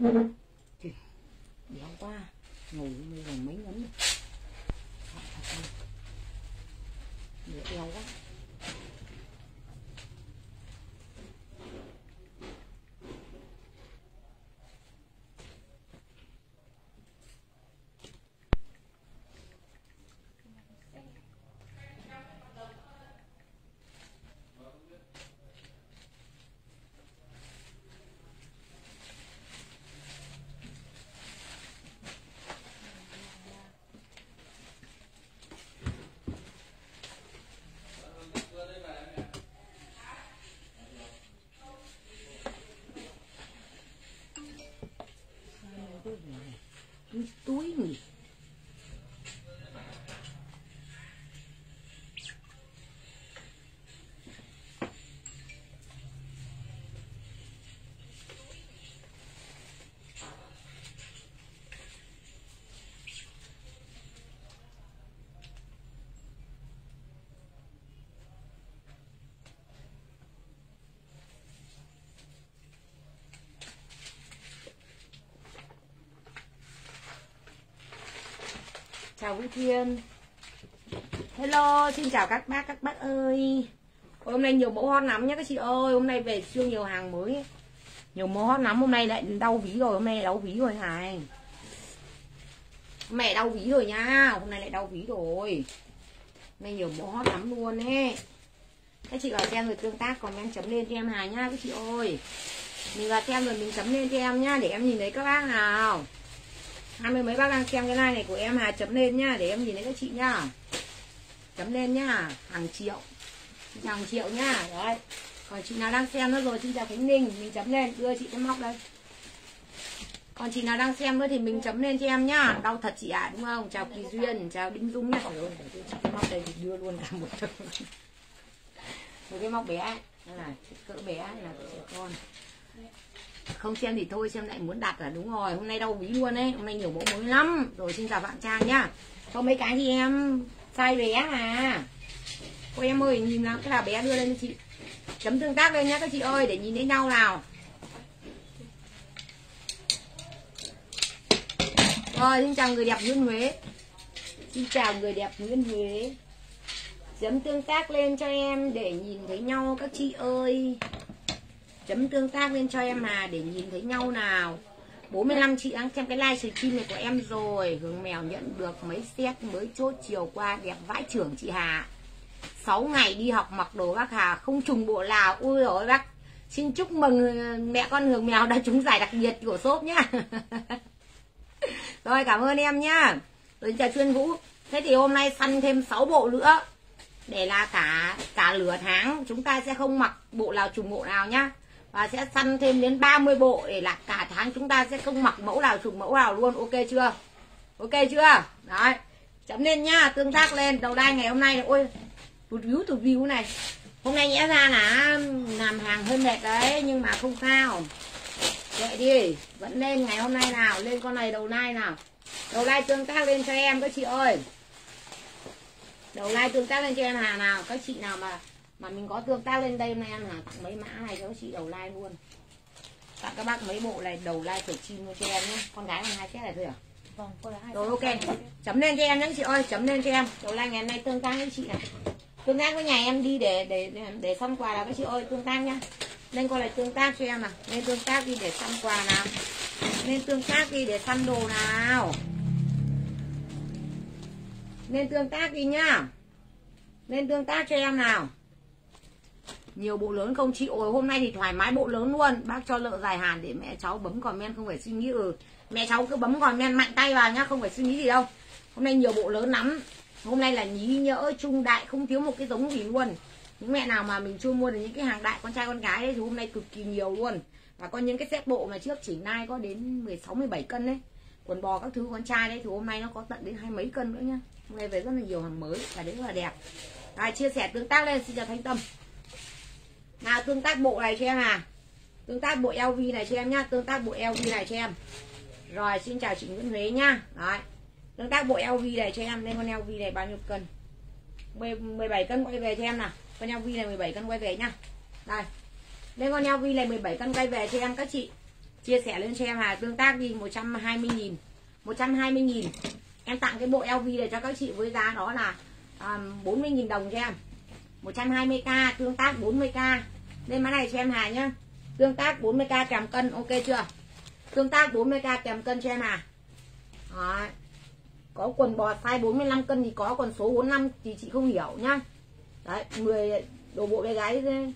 béo quá ngủ bây mấy ngấm rồi quá Cái túi nhỉ chào Vũ Thiên. Hello, xin chào các bác, các bác ơi. Ôi, Hôm nay nhiều mẫu hot lắm nhá các chị ơi. Hôm nay về siêu nhiều hàng mới. Nhiều mẫu hot lắm, hôm nay lại đau ví rồi Hôm nay lại đau ví rồi Hải Mẹ đau ví rồi nha Hôm nay lại đau ví rồi. Hôm nay nhiều mẫu hot lắm luôn ấy. Các chị vào xem rồi tương tác comment chấm lên cho em Hải nhá các chị ơi. Mình vào xem rồi mình chấm lên cho em nhá Để em nhìn thấy các bác nào hai mươi mấy bác đang xem cái like này của em Hà chấm lên nhá để em nhìn thấy các chị nhá. Chấm lên nhá hàng triệu. Hàng triệu nhá đấy. Còn chị nào đang xem nữa rồi xin chào Khánh Ninh mình chấm lên. Đưa chị cái móc đây. Còn chị nào đang xem nữa thì mình chấm lên cho em nhá. Đau thật chị ạ à, đúng không? Chào Kỳ Duyên chào Đinh Dung nhá. Ôi, để tôi chị cái móc đây thì đưa luôn cả một một cái móc bé. Ấy. đây là cỡ bé ấy là trẻ con không xem thì thôi, xem lại muốn đặt là đúng rồi. Hôm nay đau ví luôn đấy hôm nay nhiều mẫu mới lắm. Rồi xin chào bạn trang nhá. Có mấy cái thì em sai bé à ôi, em ơi, nhìn nào cái là bé đưa lên cho chị. Chấm tương tác lên nhá các chị ơi, để nhìn thấy nhau nào. Rồi, xin chào người đẹp Nguyễn Huế. Xin chào người đẹp Nguyễn Huế. Chấm tương tác lên cho em để nhìn thấy nhau các chị ơi chấm tương tác lên cho em Hà để nhìn thấy nhau nào. 45 chị đang xem cái live stream này của em rồi. Hướng mèo nhận được mấy set mới chốt chiều qua, đẹp vãi trưởng chị Hà. 6 ngày đi học mặc đồ bác Hà, không trùng bộ nào Ui rồi bác. Xin chúc mừng ờ, mẹ con hướng Mèo đã trúng giải đặc biệt của shop nhá. Rồi, cảm ơn em nhá. Rồi, chào chuyên Vũ. Thế thì hôm nay săn thêm 6 bộ nữa. Để là cả cả lửa tháng, chúng ta sẽ không mặc bộ nào trùng bộ nào nhá và sẽ săn thêm đến 30 bộ để là cả tháng chúng ta sẽ không mặc mẫu nào, trùng mẫu nào luôn. Ok chưa? Ok chưa? Đấy. Chấm lên nhá, tương tác lên. Đầu đai ngày hôm nay, ôi, tụt víu tụt víu này. Hôm nay nhẽ ra là làm hàng hơi mệt đấy, nhưng mà không sao. Vậy đi, vẫn lên ngày hôm nay nào, lên con này đầu nai nào. Đầu nai tương tác lên cho em, các chị ơi. Đầu nai tương tác lên cho em hà nào? Các chị nào mà mà mình có tương tác lên đây hôm nay em là tặng mấy mã này cho các chị đầu like luôn. Tặng các bác mấy bộ này đầu like khởi chim cho em nhé. Con gái còn hai set này thôi à? Vâng, cô là hai rồi ok. Chấm lên cho em nhé chị ơi chấm lên cho em. Đầu like ngày hôm nay tương tác với chị này. Tương tác với nhà em đi để để để, để xong quà là các chị ơi tương tác nhá. Lên con này tương tác cho em nào lên tương tác đi để săn quà nào. Lên tương tác đi để săn đồ nào. Lên tương tác đi nhá. Lên tương tác cho em nào nhiều bộ lớn không? Chị ôi hôm nay thì thoải mái bộ lớn luôn. Bác cho lợ dài hàn để mẹ cháu bấm comment không phải suy nghĩ ừ. Mẹ cháu cứ bấm comment mạnh tay vào nhá không phải suy nghĩ gì đâu. Hôm nay nhiều bộ lớn lắm. Hôm nay là nhí nhỡ trung đại không thiếu một cái giống gì luôn. Những mẹ nào mà mình chưa mua được những cái hàng đại con trai con gái đấy thì hôm nay cực kỳ nhiều luôn. Và có những cái set bộ mà trước chỉ nai có đến 16 17 cân đấy quần bò các thứ con trai đấy thì hôm nay nó có tận đến hai mấy cân nữa nhá. Hôm nay về rất là nhiều hàng mới và đấy là đẹp. Rồi, chia sẻ tương tác lên xin chào thanh tâm nào tương tác bộ này cho em à tương tác bộ LV này cho em nhá tương tác bộ LV này cho em rồi xin chào chị Nguyễn Huế nhá. Đấy. tương tác bộ LV này cho em lên con LV này bao nhiêu cân? 17 cân quay về cho em nào. Con LV này 17 cân quay về nhá. Đây. Lên con LV này 17 cân quay về cho em các chị chia sẻ lên cho em hà tương tác đi 120 nghìn. 120 nghìn. Em tặng cái bộ LV này cho các chị với giá đó là à, um, 40 nghìn đồng cho em. 120k tương tác 40k lên mã này cho em Hà nhá. Tương tác 40k kèm cân, ok chưa? Tương tác 40k kèm cân cho em Hà Đấy. có quần bò size 45 cân thì có, còn số 45 thì chị không hiểu nhá. Đấy 10 đồ bộ bé gái ừ,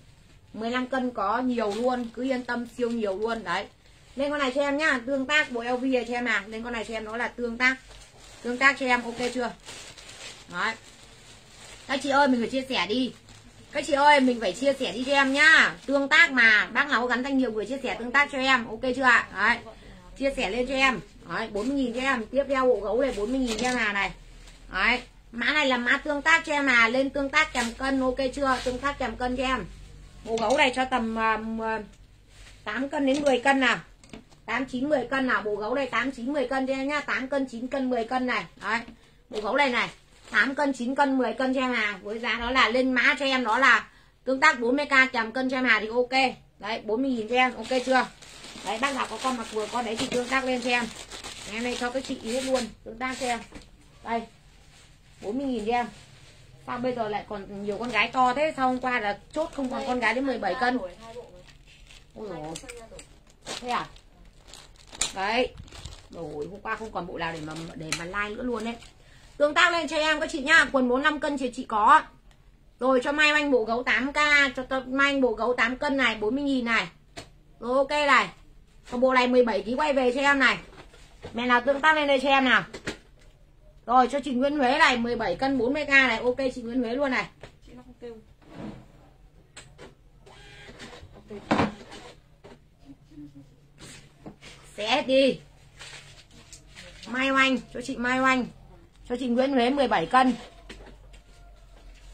15 cân có nhiều luôn, cứ yên tâm siêu nhiều luôn, đấy. Lên con này cho em nhá, tương tác bộ LV này cho em hà lên con này cho em nó là tương tác. Tương tác cho em, ok chưa? Đấy. Các chị ơi, mình phải chia sẻ đi các chị ơi mình phải chia sẻ đi cho em nhá. Tương tác mà. Bác nào có gắn thanh nhiều người chia sẻ tương tác cho em. Ok chưa ạ? Đấy. Chia sẻ lên cho em. Đấy 40 nghìn cho em. Tiếp theo bộ gấu này 40 nghìn cho em là này. Đấy. Mã này là mã tương tác cho em là lên tương tác kèm cân ok chưa? Tương tác kèm cân cho em. Bộ gấu này cho tầm à, uh, 8 à, cân đến 10 cân nào. 8 9 10 cân nào. Bộ gấu này 8 9 10 cân cho em nhá. 8 cân 9 cân 10 cân này. Đấy. Bộ gấu này này. 8 cân 9 cân 10 cân cho em Hà với giá đó là lên mã cho em đó là tương tác 40k kèm cân cho em Hà thì ok. Đấy 40.000 cho em, ok chưa? Đấy, bác nào có con mặc vừa con đấy thì tương tác lên cho em. Em này cho các chị ý hết luôn, tương tác cho em. Đây 40.000 cho em. Sao bây giờ lại còn nhiều con gái to thế? Sao hôm qua là chốt không còn con gái đến 17 cân? Ôi dồi thế à? Đấy. Rồi, hôm qua không còn bộ nào để mà để mà like nữa luôn đấy tương tác lên cho em các chị nhá. Quần 45 cân thì chị có. Rồi cho may anh bộ gấu 8k cho may anh bộ gấu 8 cân này 40 nghìn này. Rồi ok này. Còn bộ này 17 kg quay về cho em này. Mẹ nào tương tác lên đây cho em nào. Rồi cho chị Nguyễn Huế này 17 cân 40k này. Ok chị Nguyễn Huế luôn này. Sẽ đi. Mai Oanh cho chị Mai Oanh cho chị Nguyễn Huế 17 cân.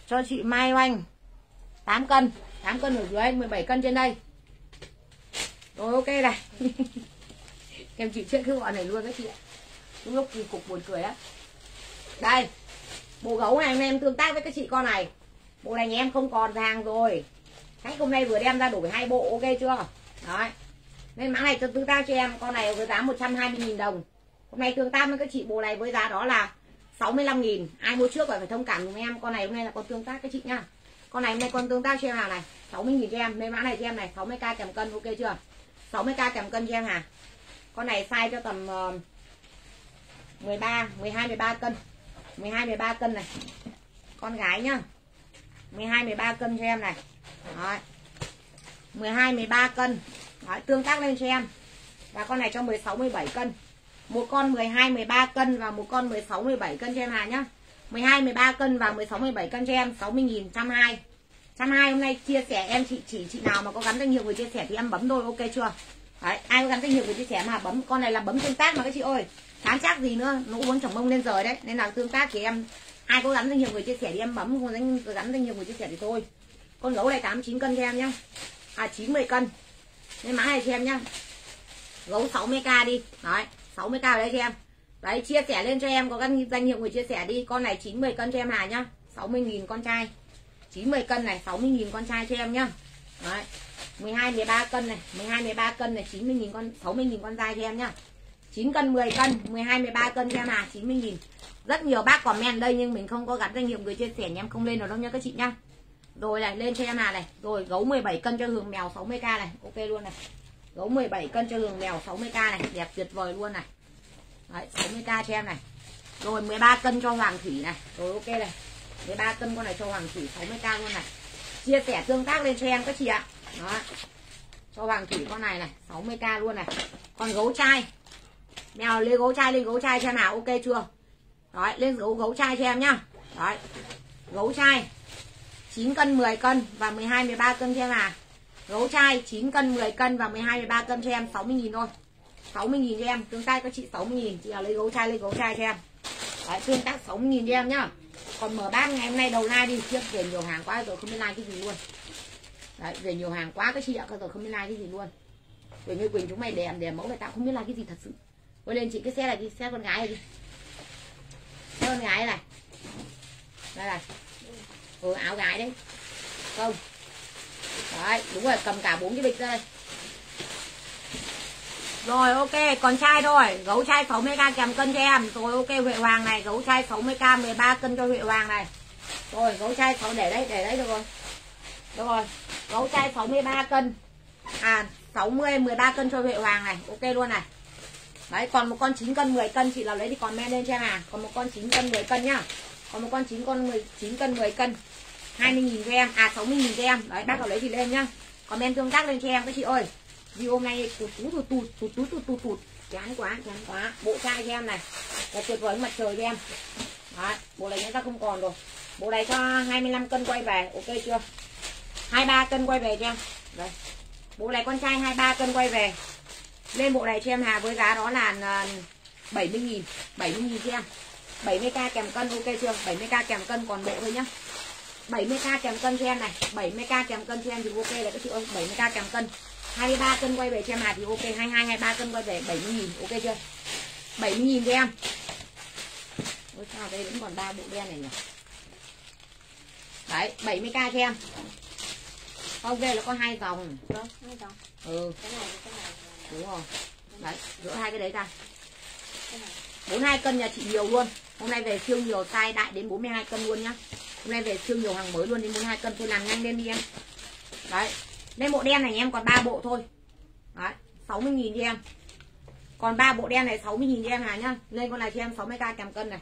Cho chị Mai Oanh 8 cân. 8 cân ở dưới 17 cân trên đây. Rồi ok này. Em chị chết cái bọn này luôn các chị ạ. Lúc kỳ cục buồn cười á. Đây, bộ gấu này em tương tác với các chị con này. Bộ này nhà em không còn hàng rồi. Khách hôm nay vừa đem ra đổi hai bộ, ok chưa? Đấy. Nên mã này cho tương tác cho em, con này với giá 120.000 đồng. Hôm nay tương tác với các chị bộ này với giá đó là 65 nghìn. Ai mua trước phải phải thông cảm cùng em. Con này hôm nay là con tương tác các chị nhá. Con này hôm nay con tương tác cho em hàng này? 60 nghìn cho em. Nên mã này cho em này. 60k kèm cân ok chưa? 60k kèm cân cho em hà con này size cho tầm uh, 13 12 13 cân. 12 13 cân này. Con gái nhá. 12 13 cân cho em này. Đấy. 12 13 cân. Đấy, tương tác lên cho em. Và con này cho 16 17 cân một con 12 13 cân và một con 16 17 cân cho em Hà nhá. 12 13 cân và 16 17 cân cho em 60 000 120 120 hôm nay chia sẻ em chị chỉ chị nào mà có gắn danh hiệu người chia sẻ thì em bấm thôi ok chưa? Đấy, ai có gắn danh hiệu người chia sẻ mà bấm con này là bấm tương tác mà các chị ơi. Chán chắc gì nữa nó uống chồng mông lên rồi đấy nên là tương tác thì em ai có gắn danh hiệu người chia sẻ thì em bấm không danh gắn danh hiệu người chia sẻ thì thôi. Con gấu này 89 cân cho em nhá. À 90 cân. Nên mã này cho em nhá. Gấu 60k đi. Đấy. 60k đấy cho em. Đấy, chia sẻ lên cho em, có gắn danh hiệu người chia sẻ đi. Con này 90 cân cho em Hà nhá. 60.000 con trai. 90 cân này 60.000 con trai cho em nhá. Đấy 12 13 cân này 12 13 cân này 90.000 con 60.000 con trai cho em nhá. 9 cân 10 cân 12 13 cân cho em à 90.000 rất nhiều bác comment đây nhưng mình không có gắn danh hiệu người chia sẻ nhé, em không lên được đâu nhá các chị nhá. Rồi này lên cho em à này. Rồi gấu 17 cân cho hường mèo 60k này. Ok luôn này gấu 17 cân cho đường mèo 60k này đẹp tuyệt vời luôn này. Đấy, 60k cho em này. Rồi 13 cân cho hoàng thủy này. Rồi ok này. 13 cân con này cho hoàng thủy 60k luôn này. Chia sẻ tương tác lên cho em các chị ạ. Đó. Cho hoàng thủy con này này 60k luôn này. Còn gấu trai. Mèo lên gấu trai lên gấu trai cho nào ok chưa? Đấy lên gấu gấu trai cho em nhá. Đấy. Gấu trai 9 cân 10 cân và 12 13 cân cho em à gấu trai 9 cân 10 cân và 12 13 cân cho em 60.000 thôi. 60.000 cho em, tương tác có chị 60.000 chị nào lấy gấu trai lấy gấu trai cho em. Đấy, tương tác 60.000 cho em nhá. Còn mở bát ngày hôm nay đầu like đi, trước về nhiều hàng quá rồi không biết like cái gì luôn. Đấy, về nhiều hàng quá, các chị ạ rồi không biết like cái gì luôn. Về như quỳnh, chúng mày đèn đèn mẫu này tao không biết like cái gì thật sự. Quay lên chị cái xe này đi, xe con gái này đi. Xe con gái này. Đây này. Ừ áo gái đấy. Không đấy đúng rồi cầm cả bốn cái bịch ra đây Rồi ok, còn chai thôi, gấu chai 60k kèm cân cho em. Rồi ok Huệ Hoàng này, gấu chai 60k 13 cân cho Huệ Hoàng này. Rồi gấu chai 6 để đây, để đấy được rồi. Được rồi. Gấu chai 63 cân. À 60 13 cân cho Huệ Hoàng này, ok luôn này. Đấy, còn một con 9 cân 10 cân chị nào lấy thì comment lên cho em à. Còn một con 9 cân 10 cân nhá. Còn một con 9 con 9 cân 10 cân. 20 000 cho em, à 60 000 cho em. Đấy, bác nào lấy thì lên nhá. Comment tương tác lên cho em các chị ơi. Vì hôm nay tụt tụt tụt tụt tụt tụt tụt tụt tụt. Chán quá chán quá. Bộ chai cho em này. Là tuyệt vời mặt trời cho em. Đấy, bộ này chúng ta không còn rồi. Bộ này cho 25 cân quay về. Ok chưa? 23 cân quay về cho em. Đây. Bộ này con trai 23 cân quay về. Lên bộ này cho em Hà với giá đó là à, 70.000 70.000 cho em. 70k kèm cân ok chưa? 70k kèm cân còn bộ thôi nhá. 70k kèm cân cho em này. 70k kèm cân cho em thì ok là các chị ơi 70k kèm cân. 23 cân quay về cho em Hà thì ok 22 23 cân quay về 70 nghìn ok chưa? 70 nghìn cho em. Ôi sao đây vẫn còn ba bộ đen này nhỉ? Đấy 70k cho em. Đây là có hai dòng. Vâng, hai dòng. Ừ. Cái này cái này. Đúng rồi. Đấy giữa hai cái đấy ra. Cái này. 42 cân nhà chị nhiều luôn Hôm nay về siêu nhiều size đại đến 42 cân luôn nhá. Hôm nay về siêu nhiều hàng mới luôn đến 42 cân. Tôi làm nhanh lên đi em. Đấy. Đây bộ đen này em còn 3 bộ thôi. Đấy 60 nghìn đi em. Còn 3 bộ đen này 60 nghìn đi em Hà nhá. Lên con này cho em 60k kèm cân này.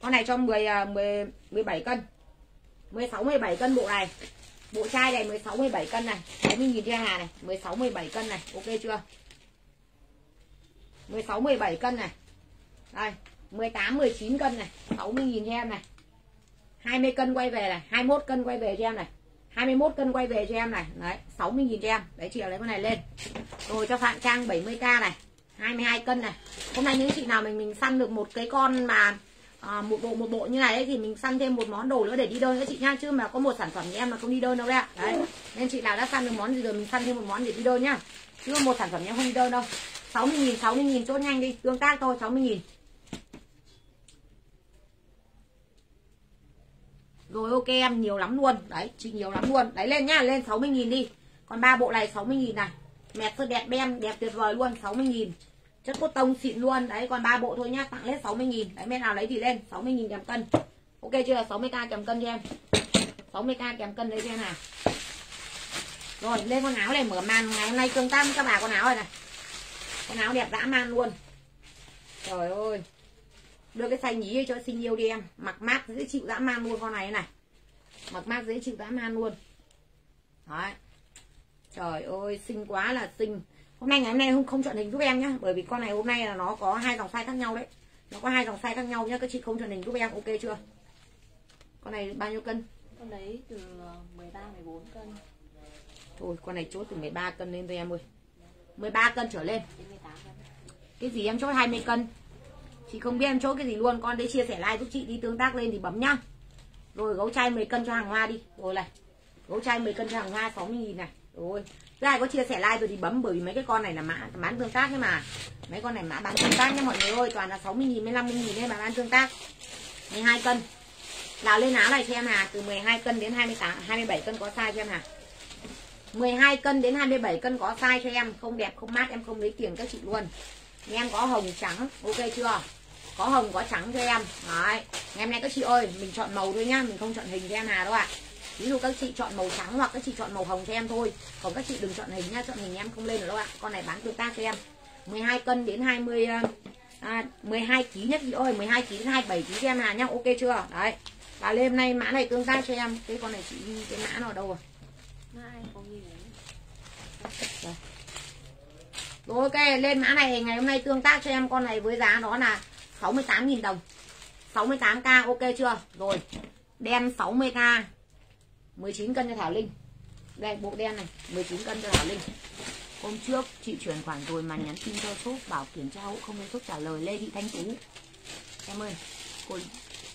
Con này cho 10, 10 17 cân. 16 17 cân bộ này. Bộ chai này 16 17 cân này. 60 nghìn đi em Hà này. 16 17 cân này. Ok chưa? 16 17 cân này. Đây. 18 19 cân này 60.000 cho em này 20 cân quay về này 21 cân quay về cho em này 21 cân quay về cho em này đấy 60.000 cho em. Đấy chị lấy con này lên. Rồi cho Phạm Trang 70k này 22 cân này. Hôm nay những chị nào mình mình săn được một cái con mà à, một bộ một bộ như này ấy, thì mình săn thêm một món đồ nữa để đi đơn các chị nha chứ mà có một sản phẩm như em mà không đi đơn đâu đấy ạ. Đấy nên chị nào đã săn được món gì rồi mình săn thêm một món để đi đơn nhá. Chứ một sản phẩm em không đi đơn đâu. 60 nghìn 60 nghìn chốt nhanh đi tương tác thôi 60 nghìn. Rồi, ok, em nhiều lắm luôn. Đấy, chị nhiều lắm luôn. Đấy, lên nhá, lên 60 nghìn đi. Còn ba bộ này 60 nghìn này. Mẹt sơn đẹp bem đẹp tuyệt vời luôn 60 nghìn. Chất cốt tông xịn luôn. Đấy, còn ba bộ thôi nhá, tặng lên 60 nghìn. Đấy bên nào lấy thì lên 60 nghìn kèm cân. Ok chưa? 60k kèm cân cho em. 60k kèm cân đấy cho em nào. Rồi, lên con áo này, mở màn Ngày hôm nay tương Tam cho bà con áo này này. Con áo đẹp dã man luôn. Trời ơi đưa cái xanh nhí cho xinh yêu đi em. Mặc mát dễ chịu dã man luôn con này này. Mặc mát dễ chịu dã man luôn. Đấy. Trời ơi xinh quá là xinh. Hôm nay ngày hôm nay không không chọn hình giúp em nhá bởi vì con này hôm nay là nó có hai dòng size khác nhau đấy. Nó có hai dòng size khác nhau nhá các chị không chọn hình giúp em ok chưa? Con này bao nhiêu cân? Con đấy từ 13 14 cân. Thôi con này chốt từ 13 cân lên thôi em ơi. 13 cân trở lên. Đến 18 cân. Cái gì em chốt 20 cân chị không biết em chốt cái gì luôn. Con đấy chia sẻ like giúp chị, đi tương tác lên thì bấm nhá. Rồi, gấu chai 10 cân cho hàng hoa đi. Rồi này, gấu chai 10 cân cho hàng hoa 60 nghìn này. Rồi cái ai có chia sẻ like rồi thì bấm, bởi vì mấy cái con này là mã, bán tương tác ấy mà. Mấy con này mã bán tương tác nhá mọi người ơi. Toàn là 60 nghìn 15 nghìn nên mà bán tương tác. 12 cân. Nào, lên áo này cho em Hà. Từ 12 cân đến 28 27 cân có size cho em Hà. 12 cân đến 27 cân có size cho em. Không đẹp, không mát, em không lấy tiền các chị luôn. Em có hồng, trắng, ok chưa? Có hồng có trắng cho em. Đấy. Ngày hôm nay các chị ơi mình chọn màu thôi nhá. Mình không chọn hình cho em Hà đâu ạ. Ví dụ các chị chọn màu trắng hoặc các chị chọn màu hồng cho em thôi. Còn các chị đừng chọn hình nhá. Chọn hình em không lên được đâu ạ. Con này bán tương tác cho em. 12 cân đến 20 à, 12 kg nhất chị ơi. 12 kg đến 27 kg cho em Hà nhá. Ok chưa? Đấy. Và lên nay mã này tương tác cho em. Cái con này chị cái mã nào đâu rồi ghi đấy Rồi. Ok, lên mã này ngày hôm nay tương tác cho em. Con này với giá đó là 68.000 đồng 68k ok chưa? Rồi, đen 60k 19 cân cho Thảo Linh Đây, bộ đen này 19 cân cho Thảo Linh Hôm trước chị chuyển khoản rồi mà nhắn tin cho shop bảo kiểm tra hộ không nên shop trả lời Lê Thị Thanh Tú Em ơi, của,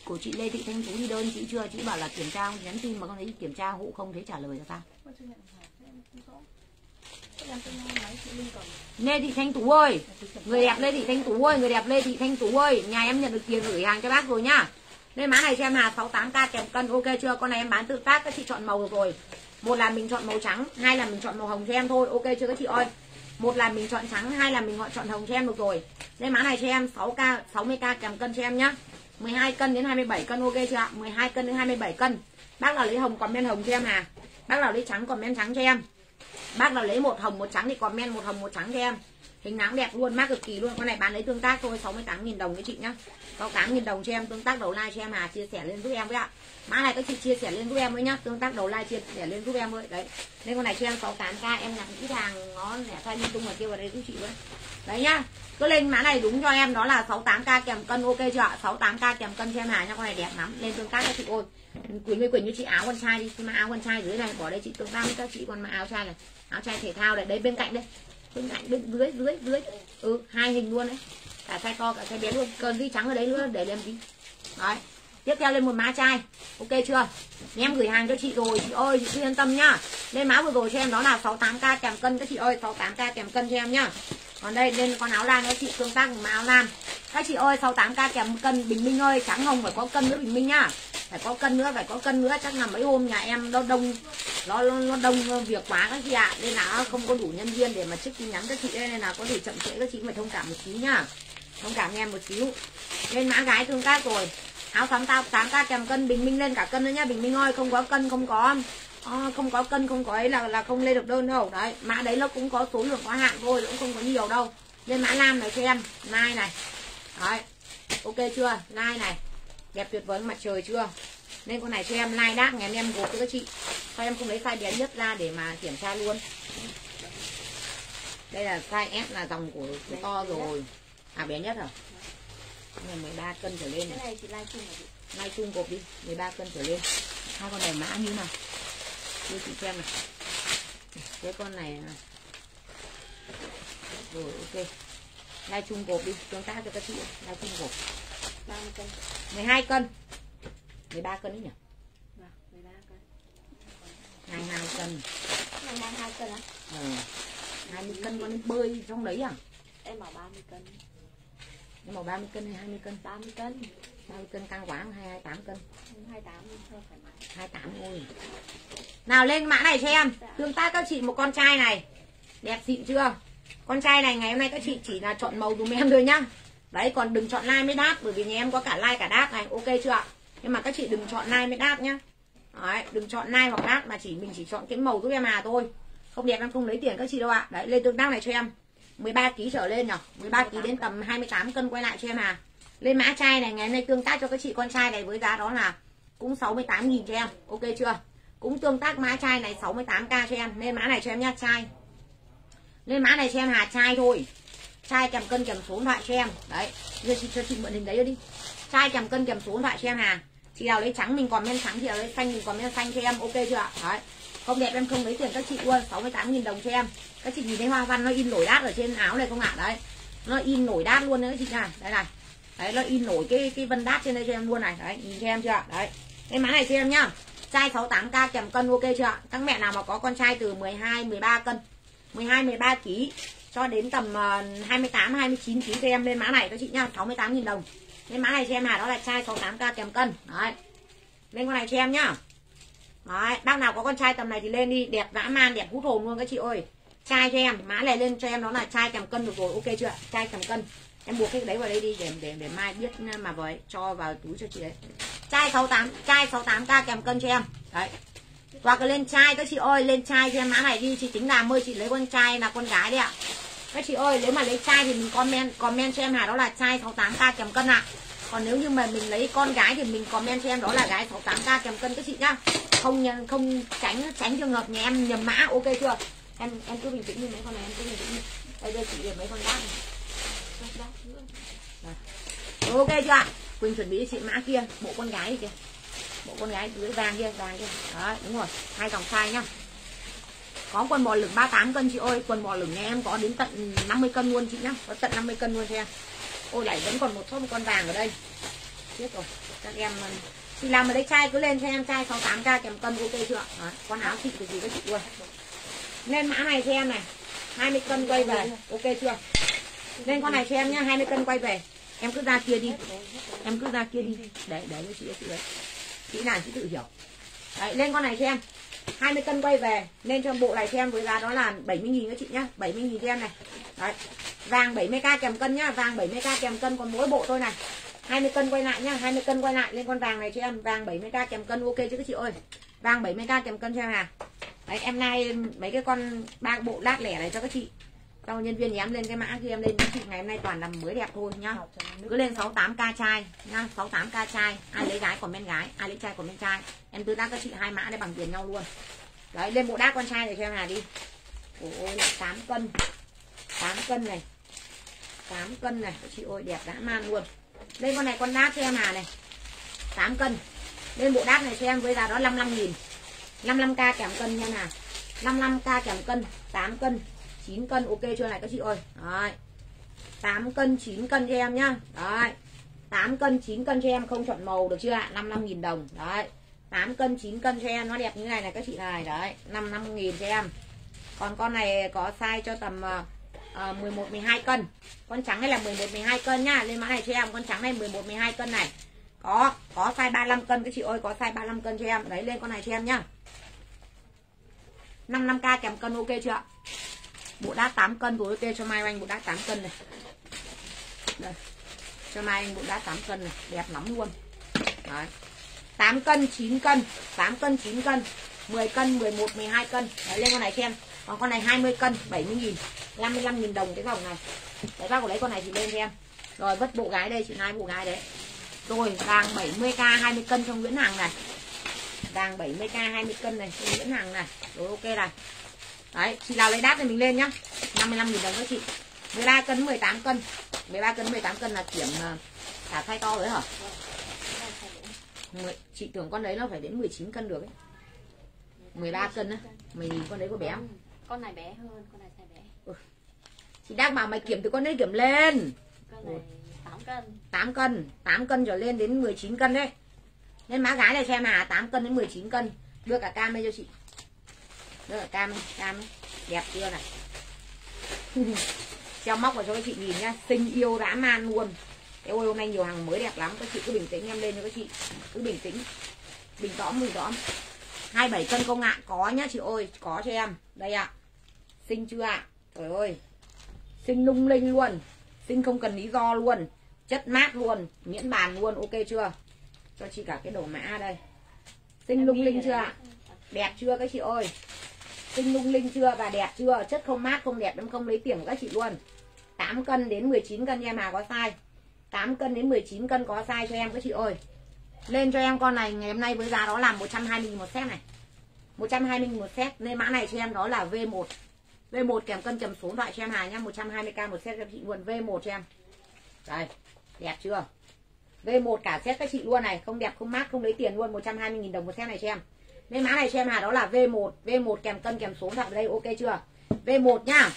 của chị Lê Thị Thanh Tú đi đơn chị chưa? Chị bảo là kiểm tra nhắn tin mà con thấy kiểm tra hộ không thấy trả lời là sao? Lê Thị Thanh Tú ơi, Người đẹp Lê Thị Thanh Tú ơi, Người đẹp Lê Thị Thanh Tú ơi. Nhà em nhận được tiền gửi hàng cho bác rồi nhá. Lên mã này cho em là 68k kèm cân, Ok chưa? Con này em bán tự tác Các chị chọn màu được rồi. Một là mình chọn màu trắng, Hai là mình chọn màu hồng cho em thôi, Ok chưa các chị ơi? Một là mình chọn trắng, hai là mình gọi chọn hồng cho em được rồi. Lên mã này cho em 6k 60k kèm cân cho em nhá. 12 cân đến 27 cân, ok chưa ạ? 12 cân đến 27 cân. Bác nào lấy hồng comment hồng cho em à? Bác nào lấy trắng comment trắng cho em? Bác nào lấy một hồng một trắng thì comment một hồng một trắng cho em. Hình dáng đẹp luôn mát cực kỳ luôn. Con này bán lấy tương tác thôi 68.000 đồng với chị nhá. 68.000 đồng cho em, tương tác đầu like cho em à chia sẻ lên giúp em với ạ. Mã này các chị chia sẻ lên giúp em với nhá, tương tác đầu like chia sẻ lên giúp em với. Đấy, nên con này cho em 68k em nhặt ít hàng nó rẻ thay liên tung vào kia vào đây giúp chị với. Đấy nhá, cứ lên mã này đúng cho em, đó là 68k kèm cân, ok chưa ạ? 68k kèm cân cho em hà nha con này đẹp lắm. Lên tương tác các chị ôi quỳnh với quỳnh như chị áo con trai đi. Mà áo con trai dưới này. Bỏ đây, chị tôi bao với các chị còn mà áo trai này. Áo trai thể thao này. Đây, bên cạnh đây. Bên cạnh, bên dưới dưới dưới. Ừ hai hình luôn đấy. Cả size to, cả size bé luôn. Còn ghi trắng ở đấy nữa, để làm gì đấy. Tiếp theo lên một má chai ok chưa? Em gửi hàng cho chị rồi. Chị ơi, chị cứ yên tâm nhá. Lên má vừa rồi cho em đó là 68k kèm cân. Các chị ơi 68k kèm cân cho em nhá còn đây lên con áo lam các chị tương tác mà áo lam. Các chị ơi 68k kèm cân bình minh ơi trắng hồng phải có cân nữa bình minh nhá. Phải có cân nữa phải có cân nữa chắc là mấy hôm nhà em nó đông nó, nó đông việc quá các chị ạ. À. nên là không có đủ nhân viên để mà trước tin nhắn các chị đây nên là có thể chậm trễ các chị phải thông cảm một tí nhá. Thông cảm em một xíu. Lên mã gái tương tác rồi. Áo sắm tao tám k kèm cân bình minh lên cả cân nữa nhá bình minh ơi không có cân không có à, không có cân không có ấy là là không lên được đơn đâu. Đấy mã đấy nó cũng có số lượng có hạn thôi cũng không có nhiều đâu. Lên mã lam này cho em nai này. Đấy ok chưa? Nai này đẹp tuyệt vời mặt trời chưa? Nên con này cho em like đát ngày em gộp cho các chị. Sao em không lấy size bé nhất ra để mà kiểm tra luôn? Đây là size S là dòng của to rồi. à bé nhất à này 13 cân trở lên này. Cái này chị like chung hả? Like chung gộp đi, 13 cân trở lên. Hai con này mã như nào? Đưa chị xem này. Cái con này này. Rồi ok. Like chung gộp đi, tương tác cho các chị. Like chung gộp. 30 cân. 12 cân. 13 cân đấy nhỉ? Vâng, 13 cân. 22 cân. Cái này 22 cân á? Ờ. 20 cân con bơi trong đấy à? Em bảo 30 cân. Nhưng mà 30 cân hay 20 cân? 30 cân. 30 cân căng quá không? 28 cân. 28 thôi thoải mái. 28 thôi. Nào lên mã này cho em. Tương tác các chị một con trai này. Đẹp xịn chưa? Con trai này ngày hôm nay các chị chỉ là chọn màu dùm em thôi nhá. Đấy còn đừng chọn like mới đáp bởi vì nhà em có cả like cả đáp này, ok chưa ạ? Nhưng mà các chị đừng chọn like mới đáp nhá. Đấy, đừng chọn like hoặc đáp mà chỉ mình chỉ chọn cái màu giúp em à thôi. Không đẹp em không lấy tiền các chị đâu ạ. Đấy lên tương tác này cho em. 13 kg trở lên nhỉ? 13 kg đến tầm 28 cân quay lại cho em à. Lên mã chai này ngày hôm nay tương tác cho các chị con trai này với giá đó là cũng 68 000 cho em. Ok chưa? Cũng tương tác mã chai này 68k cho em. Lên mã này cho em nhá, chai. Lên mã này cho em hà chai thôi. Chai kèm cân kèm số điện thoại cho em. Đấy, giờ chị cho chị mượn hình đấy đi. Chai kèm cân kèm số điện thoại cho em hà. Chị nào lấy trắng mình còn men trắng, chị nào lấy xanh mình còn men xanh cho em. Ok chưa ạ? Đấy. Không đẹp em không lấy tiền các chị luôn, 68 000 đồng cho em. Các chị nhìn thấy hoa văn nó in nổi đát ở trên áo này không ạ? à? Đấy. Nó in nổi đát luôn đấy các chị này. Đây này. Đấy nó in nổi cái cái vân đát trên đây cho em luôn này. Đấy, nhìn cho em chưa? Đấy. Cái mã này cho em nhá. Chai 68k kèm cân ok chưa ạ? Các mẹ nào mà có con trai từ 12 13 cân, 12 13 kg cho đến tầm 28 29 kg cho em lên mã này các chị nhá, 68 000 đồng. Lên mã này cho em à đó là chai 68k kèm cân. Đấy. Lên con này cho em nhá. Đấy, bác nào có con trai tầm này thì lên đi, đẹp dã man, đẹp hút hồn luôn các chị ơi. trai cho em, mã này lên cho em đó là trai kèm cân được rồi, ok chưa trai kèm cân. Em buộc cái đấy vào đây đi để để để mai biết mà với cho vào túi cho chị đấy Trai 68, trai 68k kèm cân cho em. Đấy. Hoặc là lên trai các chị ơi, lên trai cho em mã này đi, chị tính là ơi chị lấy con trai là con gái đấy ạ. Các chị ơi, nếu mà lấy trai thì mình comment comment cho em Hà đó là trai 68k kèm cân ạ. Còn nếu như mà mình lấy con gái thì mình comment cho em đó là gái 68k kèm cân các chị nhá không không tránh tránh trường hợp nhà em nhầm mã ok chưa? Em em cứ bình tĩnh như mấy con này, em cứ bình tĩnh như đây đây, chị để mấy con đát này. Ok chưa? Quỳnh chuẩn bị chị mã kia, bộ con gái kìa bộ con gái dưới vàng kia vàng kia. Đó đúng rồi, hai dòng sai nhá. Có quần bò lửng 38 cân chị ơi, quần bò lửng nhà em có đến tận 50 cân luôn chị nhá, có tận 50 cân luôn cho em ôi, lại vẫn còn một số một con vàng ở đây. Chết rồi, các em chị làm ở đây chai cứ lên cho em chai 68k kèm cân ok chưa? Đó, con áo thịt cái gì các chị luôn lên mã này cho em này 20 cân quay về ok chưa? Lên con này cho em nhá 20 cân quay về. Em cứ ra kia đi em cứ ra kia đi. Đấy đấy chị chị đấy chị nào chị tự hiểu. Đấy lên con này cho em 20 cân quay về. Nên cho bộ này cho em với giá đó là 70.000 các chị nhá 70.000 cho em này. Đấy vàng 70k kèm cân nhá vàng 70k kèm cân còn mỗi bộ thôi này. 20 cân quay lại nhá 20 cân quay lại lên con vàng này cho em, vàng 70k kèm cân, ok chứ các chị ơi? Vàng 70k kèm cân cho em à đấy, em nay mấy cái con ba bộ lát lẻ này cho các chị. Sau nhân viên em lên cái mã khi em lên, các chị, ngày hôm nay toàn là mới đẹp thôi nhá. Cứ lên 68k trai nhá 68k trai ai lấy gái comment gái, ai lấy trai comment trai. Em tư tác các chị hai mã để bằng tiền nhau luôn. Đấy, lên bộ đát con trai này cho em hà đi. Ôi 8 cân. 8 cân này. 8 cân này chị ơi, đẹp dã man luôn lên con này con đát cho em hà này. 8 cân. Lên bộ đát này cho em với giá đó 55 nghìn. 55k kèm cân nha nào. 55k kèm cân 8 cân 9 cân. Ok chưa này các chị ơi. Đấy. 8 cân 9 cân cho em nhá. Đấy. 8 cân 9 cân cho em, không chọn màu được chưa ạ? 55.000 đồng. Đấy. 8 cân 9 cân cho em, nó đẹp như này này các chị này. Đấy. 55.000 cho em. Còn con này có size cho tầm ờ, uh, 11 12 cân. Con trắng này là 11 12 cân nhá Lên mã này cho em con trắng này 11 12 cân này. Có có size 35 cân các chị ơi Có size 35 cân cho em. Đấy lên con này cho em nhá. 55k kèm cân ok chưa ạ? Bộ đá 8 cân của ok cho mai anh bộ đá 8 cân này. Đây cho mai anh bộ đá 8 cân này. Đẹp lắm luôn. Đấy. 8 cân 9 cân. 8 cân 9 cân. 10 cân 11 12 cân. Đấy, lên con này cho em còn con này 20 cân 70 nghìn 55 nghìn đồng cái vòng này. Đấy bác có lấy con này thì lên cho em. Rồi vất bộ gái đây chị hai bộ gái đấy. Rồi vàng 70k 20 cân trong Nguyễn Hằng này. Vàng 70k 20 cân này trong Nguyễn Hằng này. Rồi ok này. Đấy, chị nào lấy đáp thì mình lên nhá. 55 nghìn đồng các chị. 13 cân 18 cân. 13 cân 18 cân là kiểm ờ, cả khai to rồi hả? Chị tưởng con đấy nó phải đến 19 cân được ấy. 13 cân á. Mày nhìn con đấy có bé. không con này bé hơn, con này size bé. Ừ. Chị đang bảo mày kiểm từ con đấy kiểm lên. Con này 8 cân. 8 cân 8 cân trở lên đến 19 cân đấy. Nên má gái này xem à 8 cân đến 19 cân. Đưa cả cam đây cho chị. Rất là cam cam đẹp chưa này? Treo móc vào cho các chị nhìn nhá. Xinh yêu dã man luôn. Cái ôi hôm nay nhiều hàng mới đẹp lắm. Các chị cứ bình tĩnh em lên cho các chị. Cứ bình tĩnh. Bình tõm bình tõm. 27 cân công ngạn có nhá chị ơi có cho em. Đây ạ. à. Xinh chưa ạ? À? trời ơi. Xinh lung linh luôn. Xinh không cần lý do luôn. Chất mát luôn. Miễn bàn luôn. Ok chưa? Cho chị cả cái đầu mã đây. Xinh lung linh chưa ạ? đẹp chưa các chị ơi? Tinh lung linh chưa và đẹp chưa? Chất không mát không đẹp em không lấy tiền của các chị luôn. 8 cân đến 19 cân em mà có sai. 8 cân đến 19 cân có sai cho em các chị ơi. Lên cho em con này ngày hôm nay với giá đó là 120 một set này. 120 một set. Nên mã này cho em đó là V1 V1 kèm cân kèm số loại cho em hàng nhá 120k một set cho chị luôn V1 cho em Đây đẹp chưa V1 cả set các chị luôn này Không đẹp không mát không lấy tiền luôn 120.000 đồng một set này cho em nên mã này cho em hàng đó là V1 V1 kèm cân kèm số loại đây ok chưa V1 nhá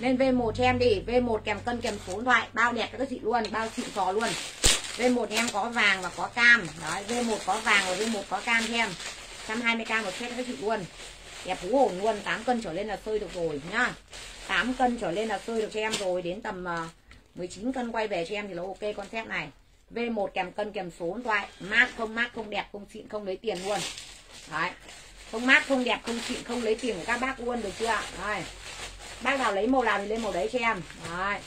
nên V1 cho em đi V1 kèm cân kèm số loại bao đẹp cho các chị luôn bao xịn sò luôn V1 em có vàng và có cam đấy V1 có vàng và V1 có cam cho em 120k một set các chị luôn đẹp hú hồn luôn 8 cân trở lên là sơi được rồi, nhá. 8 cân trở lên là sơi được cho em rồi, đến tầm ờ, 19 cân quay về cho em thì nó ok concept này. V1 kèm cân, kèm số điện thoại, mát không mát, không đẹp, không xịn, không lấy tiền luôn. Đấy. Không mát, không đẹp, không xịn, không lấy tiền của các bác luôn, được chưa đấy. bác nào lấy màu nào thì lên màu đấy cho em. Đấy.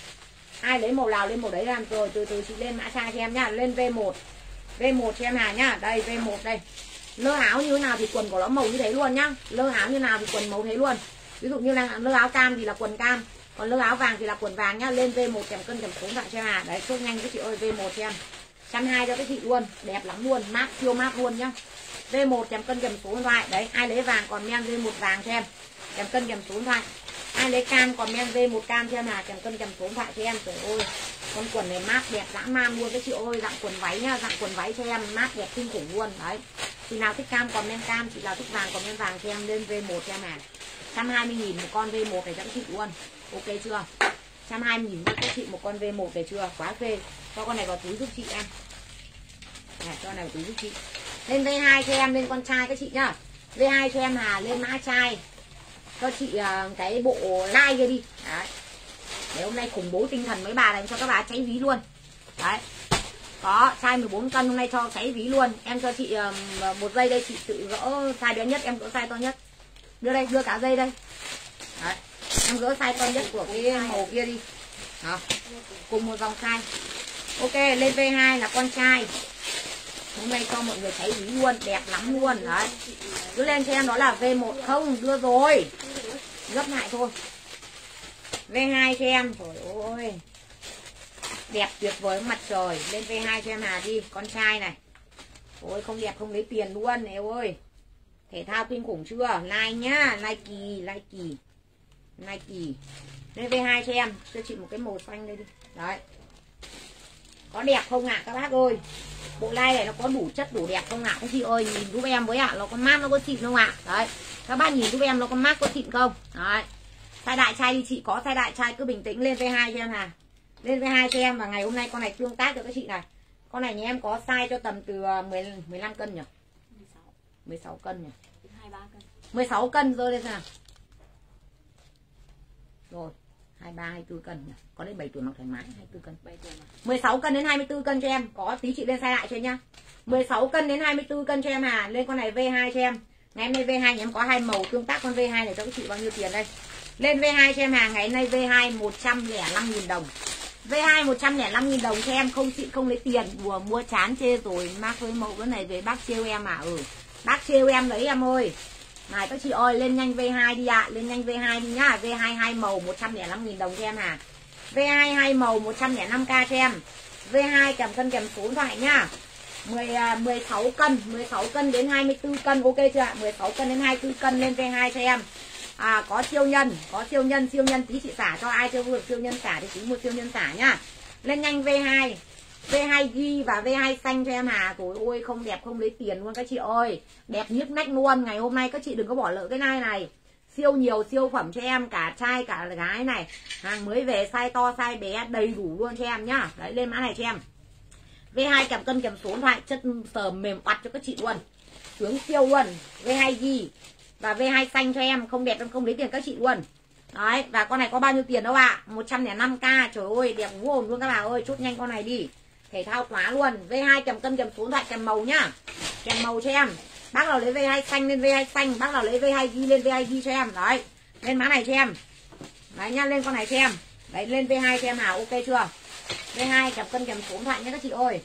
Ai lấy màu nào lên màu đấy làm rồi, từ từ chị lên mã size cho em nhá. Lên V1 V1 cho em Hà nhá. Đây V1 đây lơ áo như thế nào thì quần của nó màu như thế luôn nhá. Lơ áo như nào thì quần màu thế luôn. Ví dụ như là lơ áo cam thì là quần cam, còn lơ áo vàng thì là quần vàng nhá. Lên V1 kèm cân kèm số lại cho em Hà đấy, chốt nhanh các chị ơi V1 cho em trăm hai cho các chị luôn, đẹp lắm luôn, mát, siêu mát luôn nhá. V1 kèm cân kèm số điện thoại. Đấy, ai lấy vàng còn men V1 vàng cho em kèm cân kèm số điện thoại ai lấy cam còn men v một cam cho em là kèm cân kèm số điện thoại cho em. Trời ơi con quần này mát đẹp dã man luôn các chị ơi. Dạng quần váy nhá dạng quần váy cho em mát đẹp kinh khủng luôn. Đấy. Chị nào thích cam còn men cam chị nào thích vàng còn men vàng cho em lên V1 cho em à 120 nghìn một con V1 này cho các chị luôn. Ok chưa? 120 nghìn các chị một con V1 này chưa? Quá phê. Cho con này vào túi giúp chị em. À, cho này vào túi giúp chị. Lên V2 cho em lên con trai các chị nhá. V2 cho em Hà lên mã trai cho chị à, cái bộ like kia đi. Đấy. Để hôm nay khủng bố tinh thần mấy bà này cho các bà cháy ví luôn. Đấy. Có size 14 cân hôm nay cho cháy ví luôn. Em cho chị à, một dây đây chị tự gỡ size bé nhất, em gỡ size to nhất. Đưa đây, đưa cả dây đây. Đấy. Em gỡ size to nhất của cái màu kia đi. Đó. Cùng một dòng size. Ok, lên V2 là con trai hôm nay cho mọi người thấy ý luôn, đẹp lắm luôn, đấy. Cứ lên xem, đó là V1 không, đưa rồi. Gấp lại thôi. V2 cho em trời ơi. Đẹp tuyệt vời mặt trời. Lên V2 cho em Hà đi, con trai này. Ôi, không đẹp không lấy tiền luôn em ơi. Thể thao kinh khủng chưa? Like nhá like kỳ like kỳ like kỳ lên V2 cho em cho chị một cái màu xanh đây đi. Đấy có đẹp không ạ à, các bác ơi? Bộ like này nó có đủ chất đủ đẹp không ạ? À? các chị ơi nhìn giúp em với ạ à, nó có mát nó có xịn không ạ? À? đấy các bác nhìn giúp em nó có mát có xịn không? Đấy. Size đại trai đi chị có size đại trai cứ bình tĩnh lên V2 cho em hà lên V2 cho em và ngày hôm nay con này tương tác cho các chị này. Con này nhà em có size cho tầm từ 10 à, 15 cân nhỉ? 16 16 cân nhỉ? 23 cân. 16 cân rơi lên nào. Rồi 23 24 cân nhỉ? Có đến 7 tuổi mặc thoải mái 24 cân. 7 tuổi mà. 16 cân đến 24 cân cho em. Có tí chị lên size lại cho em nhá. 16 cân đến 24 cân cho em à. Lên con này V2 cho em. Ngày hôm nay V2 nhà em có hai màu tương tác con V2 này cho các chị bao nhiêu tiền đây? Lên V2 cho em hàng ngày hôm nay V2 105.000 đồng. V2 105.000 đồng cho em. Không xịn không lấy tiền. Đùa mua chán chê rồi. Mắc với mẫu cái này về bác trêu em à. Ừ. Bác trêu em lấy em ơi này các chị ơi lên nhanh V2 đi ạ. À. lên nhanh V2 đi nhá. V2 hai màu 105.000 đồng cho em à V2 hai màu 105k cho em. V2 kèm cân kèm số điện thoại nhá. 10, 16 à, cân. 16 cân đến 24 cân. Ok chưa ạ? 16 cân đến 24 cân lên V2 cho em. À, có siêu nhân có siêu nhân siêu nhân tí chị xả cho. Ai chưa được siêu nhân xả thì tí mua siêu nhân xả nhá. Lên nhanh V2 V2 ghi và V2 xanh cho em Hà. Trời ơi, không đẹp, không lấy tiền luôn các chị ơi. Đẹp nhức nách luôn. Ngày hôm nay các chị đừng có bỏ lỡ cái này này. Siêu nhiều siêu phẩm cho em, Cả trai, cả gái này. Hàng mới về, size to, size bé, đầy đủ luôn cho em nhá. Đấy, lên mã này cho em. V2 kèm cân, kèm số điện thoại, Chất sờ mềm oặt cho các chị luôn. Sướng siêu luôn. V2 ghi và V2 xanh cho em. Không đẹp em không lấy tiền các chị luôn. Đấy, và con này có bao nhiêu tiền đâu ạ? à? 105k trời ơi, đẹp ngủ hồn luôn các bà ơi. Chốt nhanh con này đi thể thao quá luôn. V2 kèm cân kèm số điện thoại kèm màu nhá. Kèm màu cho em. Bác nào lấy V2 xanh lên V2 xanh bác nào lấy V2 ghi lên V2 ghi cho em. Đấy. Lên má này cho em. Đấy nhá lên con này cho em. Đấy lên V2 cho em hảo ok chưa? V2 kèm cân kèm số điện thoại nhé các chị ơi.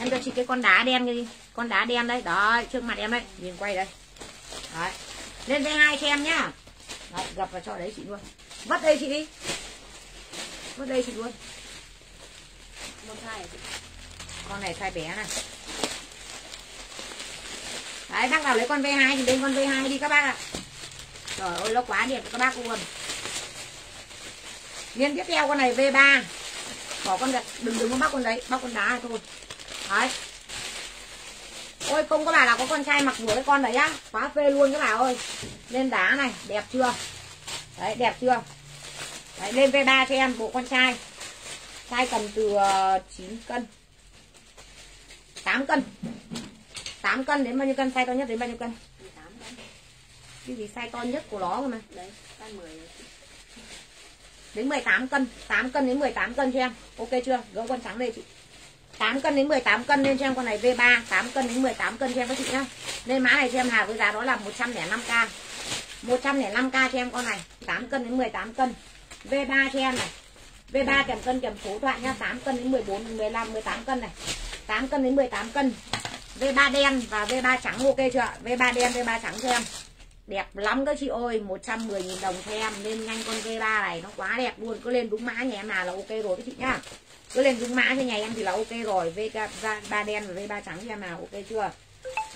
Em cho chị cái con đá đen đi. Con đá đen đấy. Đó trước mặt em đấy. Nhìn quay đây. Đấy. Lên V2 cho em nhá. Đấy, gặp vào cho đấy chị luôn. Vất đây chị đi. Vất đây chị luôn con size con này size bé này đấy, bác nào lấy con V2 thì lên con V2 đi các bác ạ. Trời ơi, nó quá đẹp, các bác luôn liên tiếp theo con này V3 bỏ con gạch, đừng đừng có bác con đấy bác con đá thôi. Đấy. Ôi, không có bà nào có con trai mặc vừa cái con đấy á. Quá phê luôn các bà ơi. Lên đá này, đẹp chưa? Đấy, đẹp chưa? Đấy, lên V3 cho em, bộ con trai size cầm từ 9 ờ, cân. 8 cân. 8 cân đến bao nhiêu cân? Size to nhất đến bao nhiêu cân? 18 cân. Cái gì size to nhất của nó cơ mà? Đấy size 10 đến 18 cân. 8 cân đến 18 cân cho em. Ok chưa? Gỡ con trắng đây chị. 8 cân đến 18 cân lên cho em con này V3 8 cân đến 18 cân cho em các chị nhá. Lên mã này cho em Hà với giá đó là 105k 105k cho em con này. 8 cân đến 18 cân. V3 cho em này V3 kèm cân kèm số thoại nha. 8 cân đến 14 15 18 cân này. 8 cân đến 18 cân. V3 đen và V3 trắng ok chưa V3 đen V3 trắng cho em. Đẹp lắm các chị ơi 110.000 đồng cho em. Lên nhanh con V3 này nó quá đẹp luôn. Cứ lên đúng mã nhà em nào là ok rồi các chị nhá. Cứ lên đúng mã cho nhà em thì là ok rồi. V3 đen và V3 trắng cho em nào ok chưa?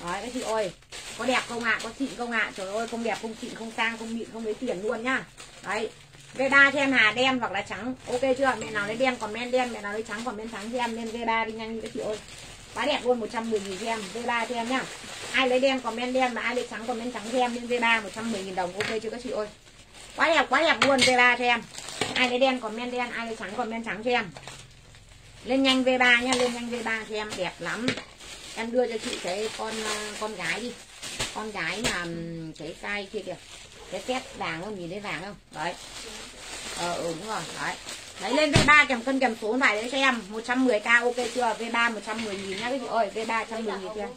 Đấy các chị ơi Có đẹp không ạ? À? Có xịn không ạ? À? Trời ơi không đẹp, không xịn, không sang, không mịn, không lấy tiền luôn nhá. Đấy. V3 cho em Hà đen hoặc là trắng. Ok chưa? Mẹ nào lấy đen còn đen Mẹ nào lấy trắng còn trắng cho em. Lên V3 đi nhanh các chị ơi. Quá đẹp luôn 110 nghìn cho em. V3 cho em nhá. Ai lấy đen còn đen và ai lấy trắng còn trắng cho em. Lên V3 110 nghìn đồng. Ok chưa các chị ơi? Quá đẹp quá đẹp luôn V3 cho em. Ai lấy đen còn đen Ai lấy trắng còn trắng cho em. Lên nhanh V3 nhá, Lên nhanh V3 cho em. Đẹp lắm. Em đưa cho chị cái con à, con gái đi. Con gái mà cái cai kia kìa cái xét vàng không? Nhìn thấy vàng không? Đấy. Ờ ừ, đúng rồi đấy. Đấy lên V3 kèm cân kèm số này đấy cho em 110k ok chưa? V3 110 nghìn nhá cái chị ơi. V3 110 nghìn chưa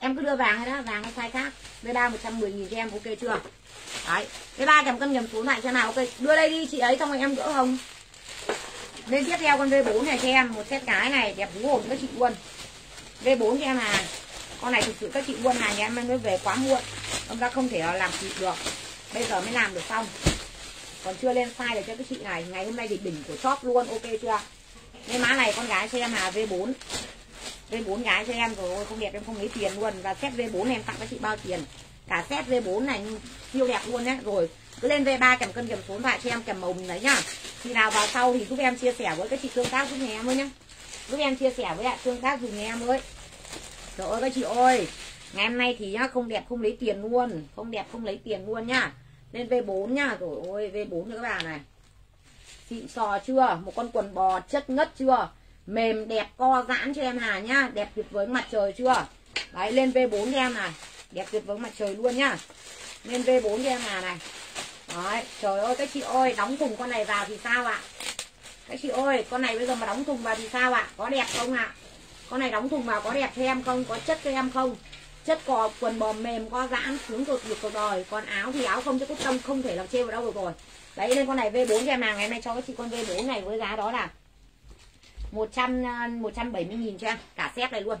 em. Cứ đưa vàng hay đó vàng hay sai khác. V3 110 nghìn cho em ok chưa? Đấy. V3 kèm cân kèm số này cho nào ok. Đưa đây đi chị ấy xong rồi em gỡ hồng. Lên tiếp theo con V4 này cho em một set cái này đẹp hú hồn các chị luôn. V4 cho em hàng con này thực sự các chị buôn hàng nhà em mới về quá muộn. Ông ta không thể làm kịp được bây giờ mới làm được xong. Còn chưa lên size được cho các chị này. Ngày hôm nay thì đỉnh của shop luôn, ok chưa? Cái mã này con gái cho em là V4 V4 gái cho em rồi, không đẹp em không lấy tiền luôn. Và set V4 em tặng các chị bao tiền? Cả set V4 này siêu đẹp luôn đấy rồi, cứ lên V3 kèm cân kèm số điện thoại cho em, kèm màu mình đấy nhá. Khi nào vào sau thì giúp em chia sẻ với các chị tương tác giúp em với nhá. Giúp em chia sẻ với lại tương tác dùng em với. Trời ơi, các chị ơi ngày hôm nay thì nhá, không đẹp không lấy tiền luôn. Không đẹp không lấy tiền luôn nhá. Lên V4 nhá. Rồi ôi V4 cho các bạn này. Xịn sò chưa? Một con quần bò chất ngất chưa? Mềm, đẹp, co, giãn cho em Hà nhá. Đẹp tuyệt với mặt trời chưa? Đấy, lên V4 cho em này. Đẹp tuyệt với mặt trời luôn nhá. Lên V4 cho em Hà này. Đấy, trời ơi, các chị ơi, đóng thùng con này vào thì sao ạ? Các chị ơi, con này bây giờ mà đóng thùng vào thì sao ạ? Có đẹp không ạ? Con này đóng thùng vào có đẹp cho em không? Có chất cho em không? Chất cò quần bò mềm co giãn sướng cực được cuộc đời còn áo thì áo không cho cúc tâm không thể làm chê vào đâu được rồi. Đấy nên con này V4 cho em nào ngày hôm nay cho các chị con V4 này với giá đó là 100 170 000 cho em. Cả set này luôn.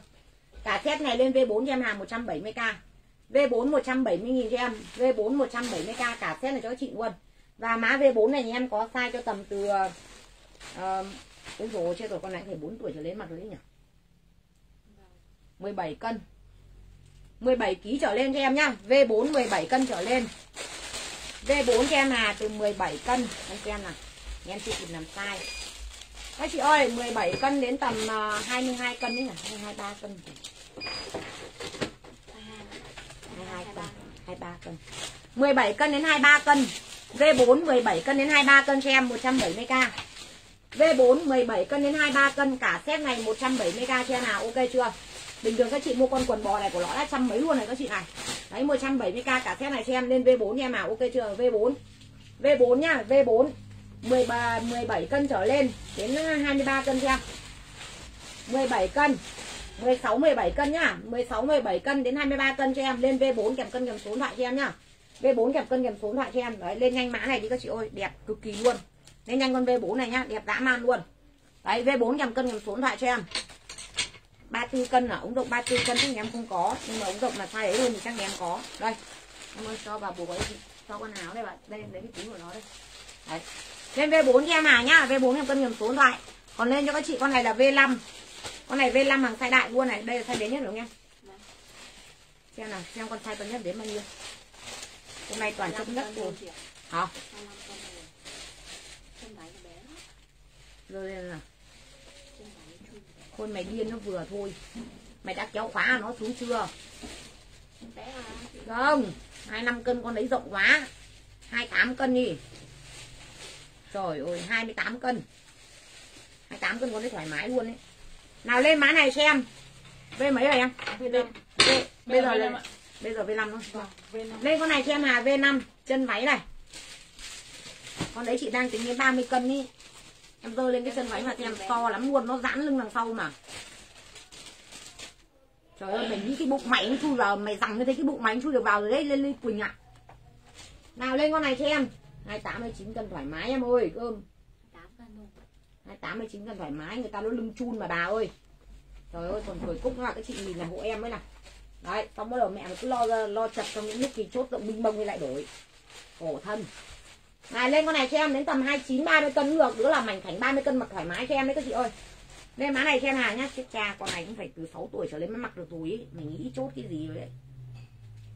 Cả set này lên V4 cho em hàng 170k V4 170 000 cho em. V4 170k cả set này cho các chị luôn. Và má V4 này em có size cho tầm từ uh, Ôi dồi chết rồi con này phải 4 tuổi trở lên mặt rồi đấy nhỉ? 17 cân. 17 kg trở lên cho em nhá. V4 17 cân trở lên. V4 cho em là từ 17 cân. Anh xem nào. Em chị kịp làm sai. Các chị ơi 17 cân đến tầm ờ, 22 cân đấy nhỉ? 23 cân. 22 cân 23 cân. 17 cân đến 23 cân. V4 17 cân đến 23 cân cho em 170k V4 17 cân đến 23 cân. Cả set này 170k cho em nào. Ok chưa? Bình thường các chị mua con quần bò này của nó đã trăm mấy luôn này các chị này. Đấy 170k cả set này cho em lên V4 em nào ok chưa? V4 V4 nhá V4 13 17 cân trở lên, đến 23 cân xem. 17 cân 16 17 cân nhá. 16 17 cân đến 23 cân cho em. Lên V4 kèm cân kèm số điện thoại cho em nhá. V4 kèm cân kèm số điện thoại cho em. Đấy, lên nhanh mã này đi các chị ơi. Đẹp cực kỳ luôn. Lên nhanh con V4 này nhá, đẹp dã man luôn. Đấy V4 kèm cân kèm số điện thoại cho em. 34 cân ở ống rộng 34 cân thì em không có. Nhưng mà ống rộng là size ấy hơn thì chắc em có. Đây. Em ơi, cho bà bố ấy cho con áo đây bạn. Đây lấy cái túi của nó đây. Đấy. Lên V4 cho em hàng nhá. V4 em cân nhầm số điện thoại. Còn lên cho các chị, con này là V5 con này V5 hàng size đại luôn này. Đây là size đến nhất đúng không em? Xem nào, xem con size to nhất đến bao nhiêu. Hôm nay toàn chất nhất rồi. Hả? Rồi, đây là Thôi mày điên nó vừa thôi. Mày đã kéo khóa nó xuống chưa? Không 25 cân con đấy rộng quá. 28 cân đi. Trời ơi 28 cân. 28 cân con đấy thoải mái luôn đấy Nào lên mã này xem. V mấy rồi em? V5 v, Bây giờ là Bây giờ V5 thôi. Lên con này cho em Hà V5 Chân váy này. Con đấy chị đang tính đến 30 cân đi em rơi lên cái chân váy mà em to lắm luôn, nó giãn lưng đằng sau mà. Trời ơi, mày nghĩ cái bụng mày nó chui vào, mày rằng như thế cái bụng mày nó chui được vào rồi đấy, lên ly quỳnh ạ. À. nào lên con này cho em. Hai tám mươi chín cân thoải mái em ơi, cơm. Hai tám mươi chín cân thoải mái, người ta nó lưng chun mà bà ơi. Trời ơi, còn cười cúc là cái chị nhìn là hộ em ấy nè. Đấy, xong bắt đầu mẹ nó cứ lo lo chặt trong những lúc kỳ chốt rộng binh bông lại đổi. Khổ thân này lên con này cho em đến tầm 29 30 cân cũng được, đứa là mảnh khảnh 30 cân mặc thoải mái cho em đấy các chị ơi. Lên má này cho em hàng nhá, chết cha con này cũng phải từ 6 tuổi trở lên mới mặc được túi ấy. Mình nghĩ chốt cái gì rồi đấy.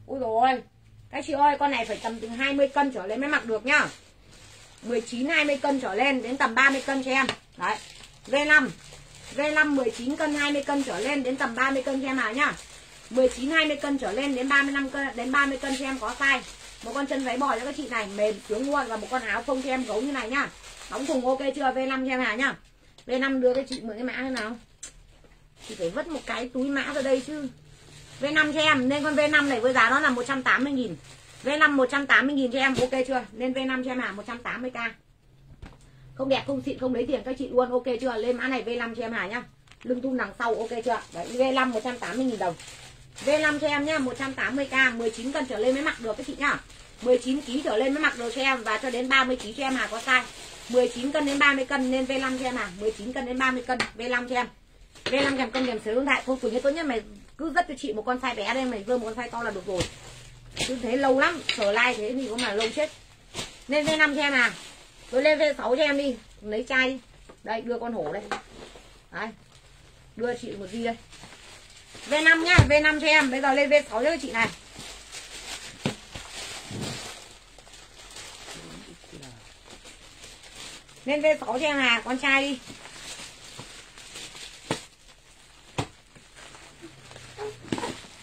Ôi rồi. Các chị ơi, con này phải tầm từ 20 cân trở lên mới mặc được nhá. 19 20 cân trở lên đến tầm 30 cân cho em. Đấy. V5. V5 19 cân 20 cân trở lên đến tầm 30 cân cho em nào nhá. 19 20 cân trở lên đến 35 cân đến 30 cân cho em có size một con chân váy bò cho các chị này, mềm sướng luôn và một con áo không cho em gấu như này nhá. Đóng thùng ok chưa? V5 cho em Hà nhá. V5 đưa cái chị mượn cái mã thế nào. Chị phải vứt một cái túi mã ra đây chứ. V5 cho em, nên con V5 này với giá nó là 180 nghìn. V5 180 nghìn cho em, ok chưa? Nên V5 cho em Hà 180k không đẹp, không xịn, không lấy tiền các chị luôn, ok chưa? Lên mã này V5 cho em Hà nhá. Lưng thun đằng sau, ok chưa? Đấy V5 180 nghìn đồng. V5 cho em nhá 180k 19 cân trở lên mới mặc được các chị nhá. 19 kg trở lên mới mặc được cho em và cho đến 30 kg cho em hàng có size 19 cân đến 30 cân nên V5 cho em à 19 cân đến 30 cân V5 cho em. À, V5 kèm cân kèm số điện thoại thôi, Quỳnh ấy tốt nhất, mày cứ dắt cho chị một con size bé đây, mày vơ một con size to là được rồi. Cứ thế lâu lắm sở like thế thì có mà lâu chết. Nên V5 cho em à rồi lên V6 cho em đi, lấy chai đi. Đây, đưa con hổ đây. Đấy, đưa chị một gì đây. V5 nhá V5 cho em. Bây giờ lên V6 cho chị này. Lên V6 cho em à con trai đi.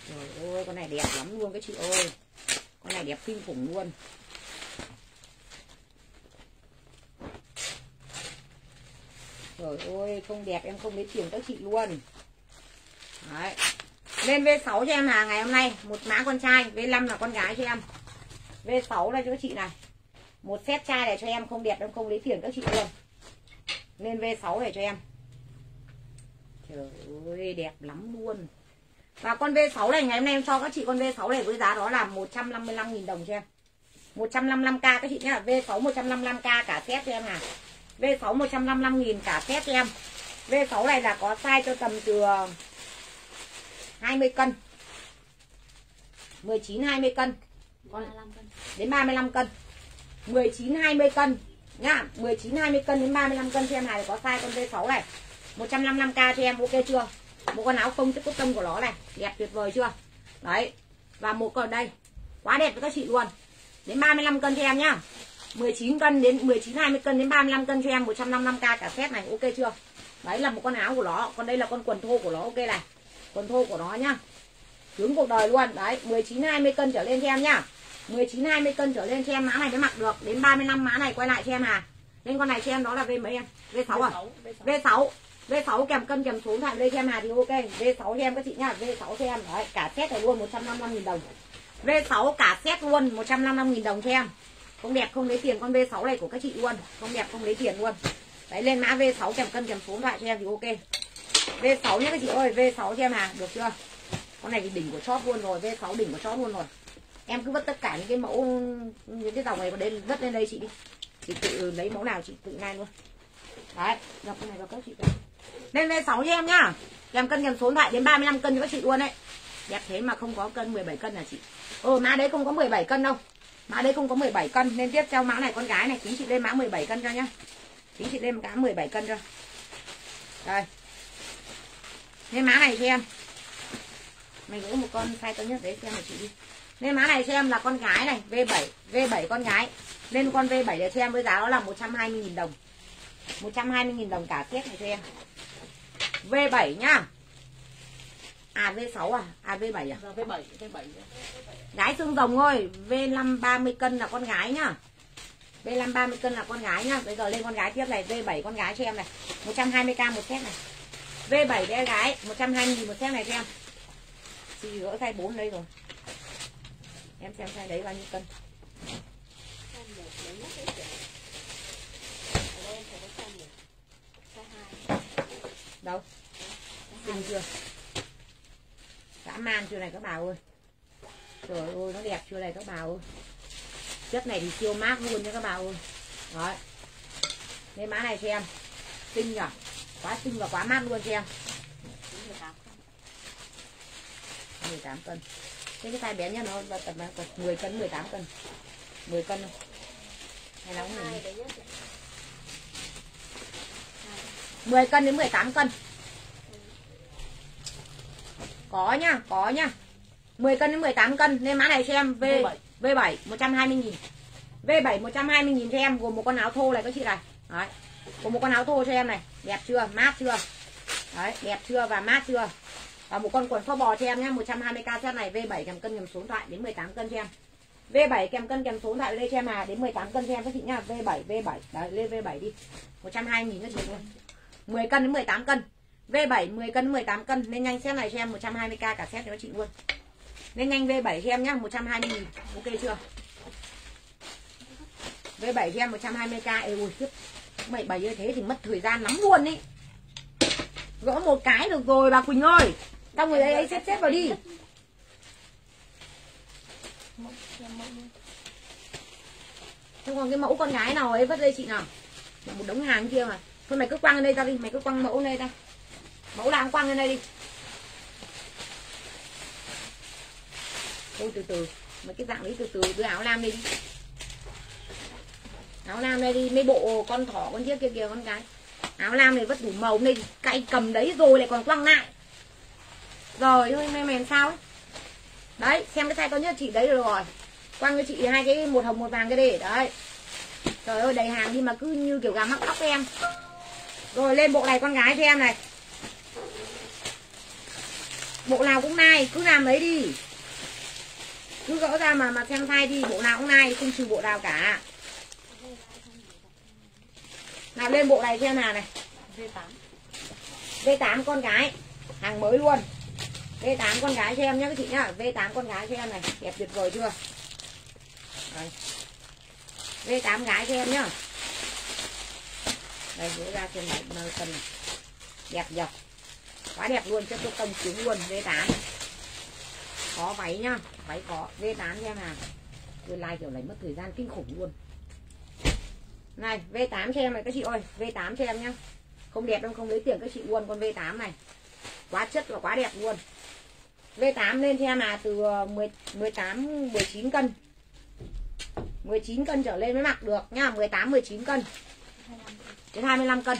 Trời ơi, con này đẹp lắm luôn các chị ơi. Con này đẹp kinh khủng luôn. Trời ơi, không đẹp em không lấy tiền các chị luôn. Đấy. Lên V6 cho em hàng ngày hôm nay, Một mã con trai V5 là con gái cho em. V6 là cho các chị này. Một set chai này cho em, không đẹp em không lấy tiền các chị luôn. Lên V6 này cho em. Trời ơi, đẹp lắm luôn. Và con V6 này, ngày hôm nay em cho các chị con V6 này với giá đó là 155.000 đồng cho em. 155k các chị nhá. V6 155k cả set cho em à V6 155.000 cả set cho em. V6 này là có size cho tầm từ 20 cân. 19 20 cân. Con 35 cân. đến 35 cân. 19 20 cân. Nhá 19 20 cân đến 35 cân cho em này có size con V6 này. 155k cho em ok chưa? Một con áo phông chất cốt tông của nó này đẹp tuyệt vời chưa? Đấy và một con đây quá đẹp với các chị luôn. Đến 35 cân cho em nhá. 19 cân đến 19 20 cân đến 35 cân cho em 155k cả set này ok chưa? Đấy là một con áo của nó còn đây là con quần thô của nó ok này quần thô của nó nhá. Hướng cuộc đời luôn. Đấy 19 20 cân trở lên cho em nhá 19 20 cân trở lên cho em mã này mới mặc được. Đến 35 mã này quay lại cho em à. Lên con này cho em đó là V mấy em? V6 à? V6 V6 kèm cân kèm số điện thoại đây cho em Hà thì ok. V6 cho em các chị nhá V6 cho em đấy cả set này luôn 155.000 đồng. V6 cả set luôn 155.000 đồng cho em không đẹp không lấy tiền con V6 này của các chị luôn. Không đẹp không lấy tiền luôn. Đấy lên mã V6 kèm cân kèm số điện thoại cho em thì ok V6 nhé các chị ơi V6 cho em hàng, được chưa? Con này thì đỉnh của chóp luôn rồi V6 đỉnh của chóp luôn rồi. Em cứ vứt tất cả những cái mẫu, những cái dòng này vào đây, vứt lên đây chị đi. Chị tự lấy mẫu nào chị tự ngay luôn. Đấy đọc cái này vào các chị đây. lên V6 cho em nhá. Em cân kèm số điện thoại đến 35 cân cho các chị luôn đấy. Đẹp thế mà không có cân 17 cân là chị. Ờ mã đấy không có 17 cân đâu. Mã đấy không có 17 cân. Nên tiếp theo mã này, con gái này chính chị lên mã 17 cân cho nhá. Chính chị lên mã 17 cân cho. Đây lên mã này cho em mày gỡ một con size to nhất đấy xem cho chị đi. Lên mã này cho em là con gái này V7 V7 con gái. Lên con V7 để cho em với giá đó là 120.000 đồng. 120.000 đồng cả set này cho em V7 nhá. À V6 à? À V7 à? Giờ V7, V7. Gái xương rồng ơi V5 30 cân là con gái nhá. V5 30 cân là con gái nhá. Bây giờ lên con gái tiếp này V7 con gái cho em này. 120k một set này V7 bé gái 120 một set này cho em. Chị gỡ size 4 đây rồi. Em xem size đấy bao nhiêu cân. Đâu? Xinh chưa? Dã man chưa này các bà ơi. Trời ơi, nó đẹp chưa này các bà ơi. Chất này thì siêu mát luôn nha các bà ơi. Đấy. Nên mã này cho em. Xinh nhỉ? Quá xinh và quá mát luôn cho em. 18 cân. Thế cái size bé nhất nó tầm tầm 10 cân 18 cân. 10 cân thôi. Hay nóng này 10 cân đến 18 cân. Có nhá, có nhá 10 cân đến 18 cân. Nên mã này cho em V, V7. V7 120 nghìn. V7 120 nghìn cho em Gồm một con áo thô này các chị này. Đấy có một con áo thô cho em này. Đẹp chưa, mát chưa? Đấy, đẹp chưa và mát chưa? Và một con quần kho bò cho em nhé 120k set này. V7 kèm cân kèm số điện thoại đến 18 cân cho em. V7 kèm cân kèm số điện thoại lên cho em à đến 18 cân cho em các chị nhá. V7 V7 đấy lên V7 đi. 120 nghìn các chị luôn. 10 cân đến 18 cân. V7 10 cân 18 cân. Nên nhanh set này cho em 120k cả set cho các chị luôn. Nên nhanh V7 cho em nhá 120 000 ok chưa? V7 cho em 120k Ê ui, tiếp Mày bày như thế thì mất thời gian lắm luôn ý. Gõ một cái được rồi bà Quỳnh ơi. Tao người ấy, ấy xếp xếp vào đi. Thế còn cái mẫu con gái nào ấy vất đây chị nào? Một đống hàng kia mà. Thôi mày cứ quăng lên đây ra đi mày cứ quăng mẫu lên đây ra, mẫu đang quăng lên đây đi. Thôi từ từ. Mấy cái dạng đấy từ từ đưa áo lam đi đi áo lam đây đi mấy bộ con thỏ, con chiếc kia kìa, con cái áo lam này vất đủ màu này cay cầm đấy rồi lại còn quăng lại. Rồi, thôi mềm mềm sao ấy? Đấy, xem cái tay con nhất chị đấy được rồi. Quăng cho chị hai cái một hồng một vàng cái đi đấy. Trời ơi, đầy hàng đi mà cứ như kiểu gà mắc tóc em. Rồi, lên bộ này con gái cho em này. Bộ nào cũng nai, cứ làm đấy đi. Cứ gỡ ra mà mà xem thay đi, bộ nào cũng nai, không trừ bộ nào cả nào, lên bộ này xem nào này. V8 V8 con gái. Hàng mới luôn. V8 con gái cho em nhé các chị nhá. V8 con gái cho em này. Đẹp tuyệt vời chưa? Đây. V8 gái cho em nhá. Đây gỡ ra trên này, nơi cân này. Đẹp dọc quá đẹp luôn, cho tôi công chứng luôn V8 có váy nhá, váy có. V8 cho em hàng tôi like kiểu này mất thời gian kinh khủng luôn này V8 cho em này các chị ơi V8 cho em nhá. Không đẹp đâu không lấy tiền các chị luôn con V8 này. Quá chất và quá đẹp luôn. V8 lên cho em là từ 10, 18 19 cân. 19 cân trở lên mới mặc được nhá 18 19 cân. Đến 25 cân.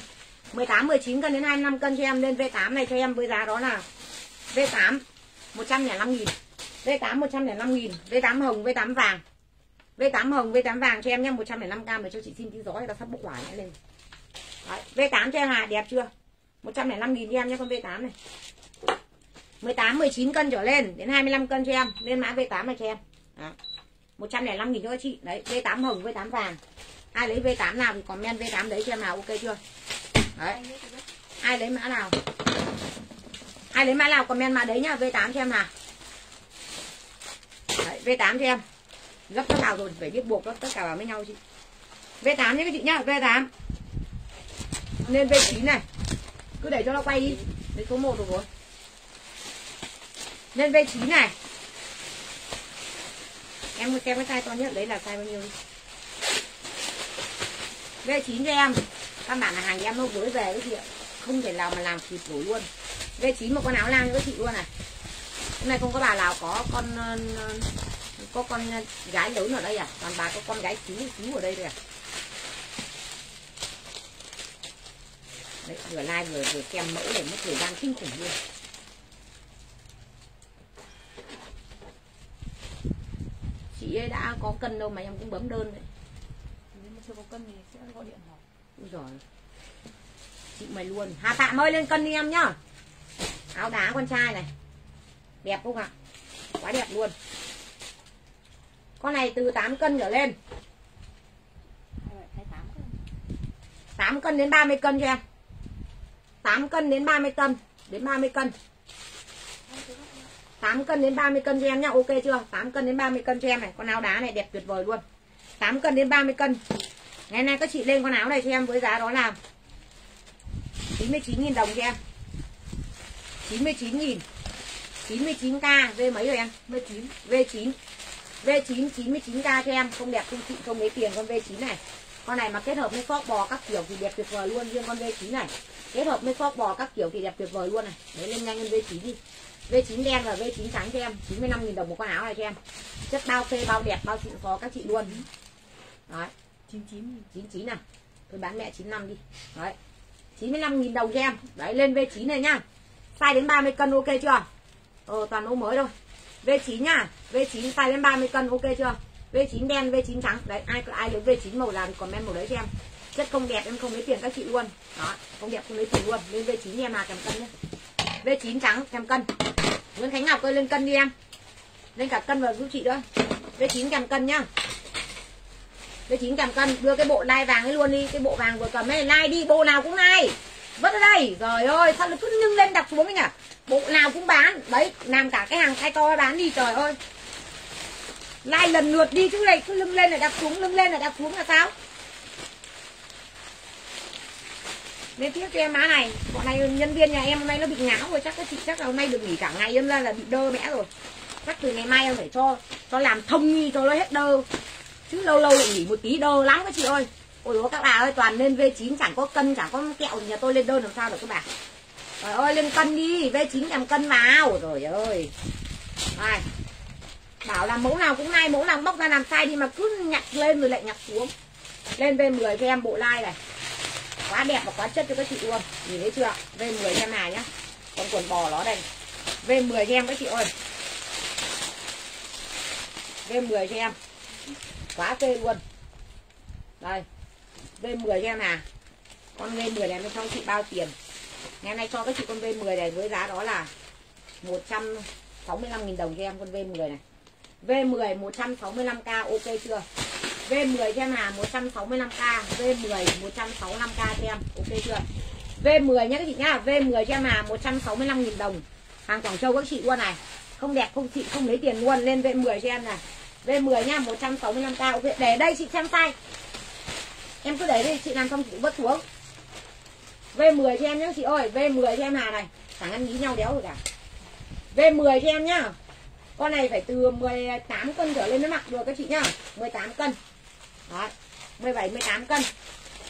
18 19 cân đến 25 cân cho em lên V8 này cho em với giá đó là V8 105 000 V8 105 000 V8 hồng V8 vàng. V8 hồng V8 vàng cho em nhé 105k để cho chị xin tí gió người ta sắp bốc hỏa nhé lên Đấy, V8 cho em Hà đẹp chưa 105 nghìn cho em nhé con V8 này 18 19 cân trở lên đến 25 cân cho em lên mã V8 này cho em Đó. 105 nghìn cho các chị đấy V8 hồng V8 vàng ai lấy V8 nào thì comment V8 đấy cho em nào ok chưa đấy. ai lấy mã nào ai lấy mã nào comment mã đấy nhá V8 cho em nào đấy, V8 cho em gấp nó vào rồi phải biết buộc nó tất cả vào với nhau chị. V8 nhé các chị nhá V8 lên V9 này. Cứ để cho nó quay đi. Lấy số 1 rồi. Lên V9 này. Em muốn xem cái size to nhất đấy là size bao nhiêu đi. V9 cho em. Căn bản là hàng em nó gửi về cái chị ạ. Không thể nào mà làm kịp nổi luôn. V9 một con áo lang cho các chị luôn này. Hôm nay không có bà nào có con ờ, có con gái lớn ở đây à? Toàn bà có con gái xíu xíu ở đây thôi à? Đấy vừa like vừa vừa xem mẫu để mất thời gian kinh khủng luôn. Chị ấy đã có cân đâu mà em cũng bấm đơn đấy. Nếu mà chưa có cân thì sẽ gọi điện hỏi. Úi giời. Chị mày luôn. Hà Phạm ơi lên cân đi em nhá. Áo đá con trai này. Đẹp không ạ? Quá đẹp luôn con này từ 8 cân trở lên. 8 cân đến 30 cân cho em. 8 cân đến 30 cân, Đến 30 cân. 8 cân đến 30 cân cho em nhá, Ok chưa? 8 cân đến 30 cân cho em này, Con áo đá này đẹp tuyệt vời luôn. 8 cân đến 30 cân. Ngày nay các chị lên con áo này cho em với giá đó là 99.000 đồng cho em. 99.000 99k V mấy rồi em? V9 V9 V9 99k cho em. Không đẹp không chị không lấy tiền con V9 này. Con này mà kết hợp với phóc bò các kiểu thì đẹp tuyệt vời luôn riêng con V9 này. Kết hợp với phóc bò các kiểu thì đẹp tuyệt vời luôn này. Đấy lên nhanh hơn V9 đi. V9 đen và V9 trắng cho em. 95.000 đồng một con áo này cho em. Chất bao phê bao đẹp bao xịn phó các chị luôn. Đấy. 99 99 này Tôi bán mẹ 95 đi. Đấy. 95.000 đồng cho em. Đấy lên V9 này nhá Size đến 30 cân ok chưa? Ờ toàn mẫu mới thôi V9 nha. V9 size đến 30 cân, ok chưa? V9 đen V9 trắng. Đấy, ai ai lấy V9 màu làm comment màu đấy cho em Chất không đẹp, em không lấy tiền các chị luôn. Đó, không đẹp không lấy tiền luôn. Lên V9 em là kèm cân nhé. V9 trắng kèm cân. Nguyễn Khánh Ngọc ơi, lên cân đi em. Lên cả cân vào giúp chị nữa V9 kèm cân nhá. V9 kèm cân. Đưa cái bộ lai vàng ấy luôn đi. Cái bộ vàng vừa cầm ấy lai đi, bộ nào cũng lai Vâng, vứt ở đây. Rồi ơi, sao nó cứ nâng lên đặt xuống anh nhỉ? Bộ nào cũng bán. Đấy, làm cả cái hàng tay to bán đi, trời ơi. Lai lần lượt đi chứ này cứ lưng lên là đặt xuống lưng lên là đặt xuống là sao? Nên tiếp cho em má này, bọn này nhân viên nhà em hôm nay nó bị ngáo rồi, chắc cái chị chắc là hôm nay được nghỉ cả ngày em ra là bị đơ mẽ rồi. Chắc từ ngày mai em phải cho cho làm thông nghi cho nó hết đơ. Chứ lâu lâu lại nghỉ một tí đơ lắm các chị ơi ôi dồi các bà ơi, toàn lên V9 chẳng có cân, chẳng có kẹo, nhà tôi lên đơn làm sao được các bà. Trời ơi, lên cân đi V9 làm cân vào. Rồi ơi. Này, bảo là mẫu nào cũng nay mẫu nào bóc ra làm sai đi mà cứ nhặt lên rồi lại nhặt xuống. Lên V10 cho em bộ like này. Quá đẹp và quá chất cho các chị luôn. Nhìn thấy chưa? V10 cho em này nhá. Con quần bò nó đây. V10 cho em các chị ơi. V10 cho em quá phê luôn. Đây. V10 cho em à? Con V10 này nó cho chị bao tiền? Ngày nay cho các chị con V10 này với giá đó là 165.000 đồng cho em con V10 này. V10 165k ok chưa? V10 cho em à 165k V10 165k cho em, ok chưa? V10 nhá các chị nhá V10 cho em là 165.000 đồng. Hàng Quảng Châu các chị luôn này. Không đẹp, không chị không lấy tiền luôn, lên V10 cho em này. V10 nha 165k ok. Để đây chị xem tay em cứ để đi, chị làm xong chị vứt xuống. V10 cho em nhá chị ơi V10 cho em Hà này. Chẳng ăn nghĩ nhau đéo rồi cả. V10 cho em nhá. Con này phải từ 18 cân trở lên mới mặc được các chị nhá. 18 cân. Đó 17 18 cân.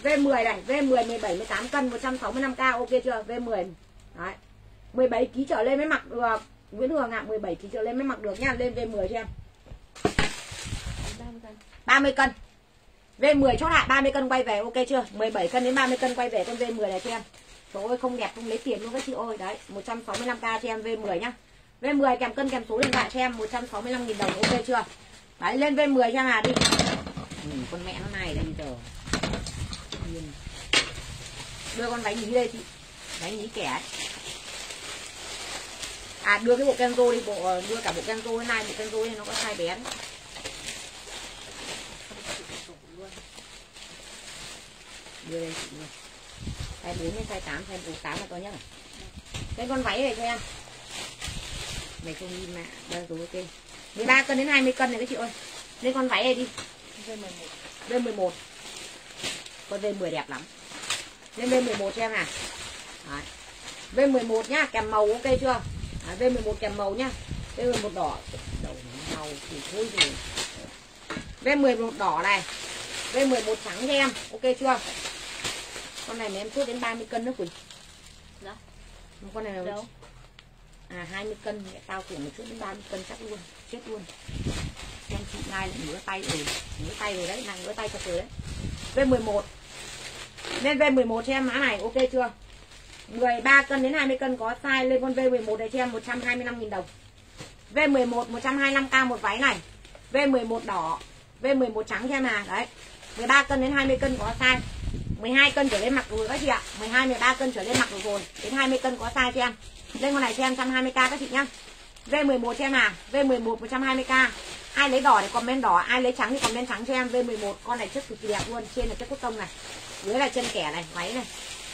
V10 này V10 17 18 cân 165k ok chưa? V10 Đấy 17 kg trở lên mới mặc được. Nguyễn Hường ạ à, 17 kg trở lên mới mặc được nha lên V10 cho em. 30 cân. V10 chốt lại 30 cân quay về ok chưa? 17 cân đến 30 cân quay về con V10 này cho em Trời ơi không đẹp không lấy tiền luôn các chị ơi. Đấy 165k cho em V10 nhá. V10 kèm cân kèm số điện thoại cho em 165.000 đồng ok chưa? Đấy lên V10 cho Hà đi. Ừ, Con mẹ nó này đây giờ Đưa con váy nhí đây chị. Váy nhí kẻ ấy. À đưa cái bộ Kenzo đi bộ Đưa cả bộ Kenzo này Bộ Kenzo này nó có size bé đưa đây chị luôn size 4 đến size 8 size 8 là to nhất này cái con váy này cho em. Này không nhìn mà đây rồi ok 13 cân đến 20 cân này các chị ơi. Lên con váy này đi. Lên 11 con V10 đẹp lắm. Lên V11 cho em à. Đấy. V11 nhá kèm màu ok chưa? À, V11 kèm màu nhá. V11 đỏ. Đầu màu thì thôi rồi. V11 đỏ này. V11 trắng cho em ok chưa con này mà em chốt đến 30 cân nữa Quỳnh. Dạ. Con này là Đâu? À 20 cân mẹ tao tưởng một chút đến 30 cân chắc luôn chết luôn. Em chị nay lại ngửa tay rồi ngửa tay rồi đấy nàng ngửa tay cho rồi đấy. V11 lên V11 cho em mã này ok chưa? 13 cân đến 20 cân có size lên con V11 này cho em 125.000 đồng. V11 125k một váy này. V11 đỏ V11 trắng cho em à đấy. 13 cân đến 20 cân có size 12 cân trở lên mặc rồi các chị ạ. 12 13 cân trở lên mặc được rồi đến 20 cân có size cho em. Lên con này cho em 120k các chị nhá. V11 cho em à V11 120k ai lấy đỏ thì comment đỏ, ai lấy trắng thì comment trắng cho em. V11 con này chất cực kỳ đẹp luôn, trên là chất cốt tông này. Dưới là chân kẻ này, váy này.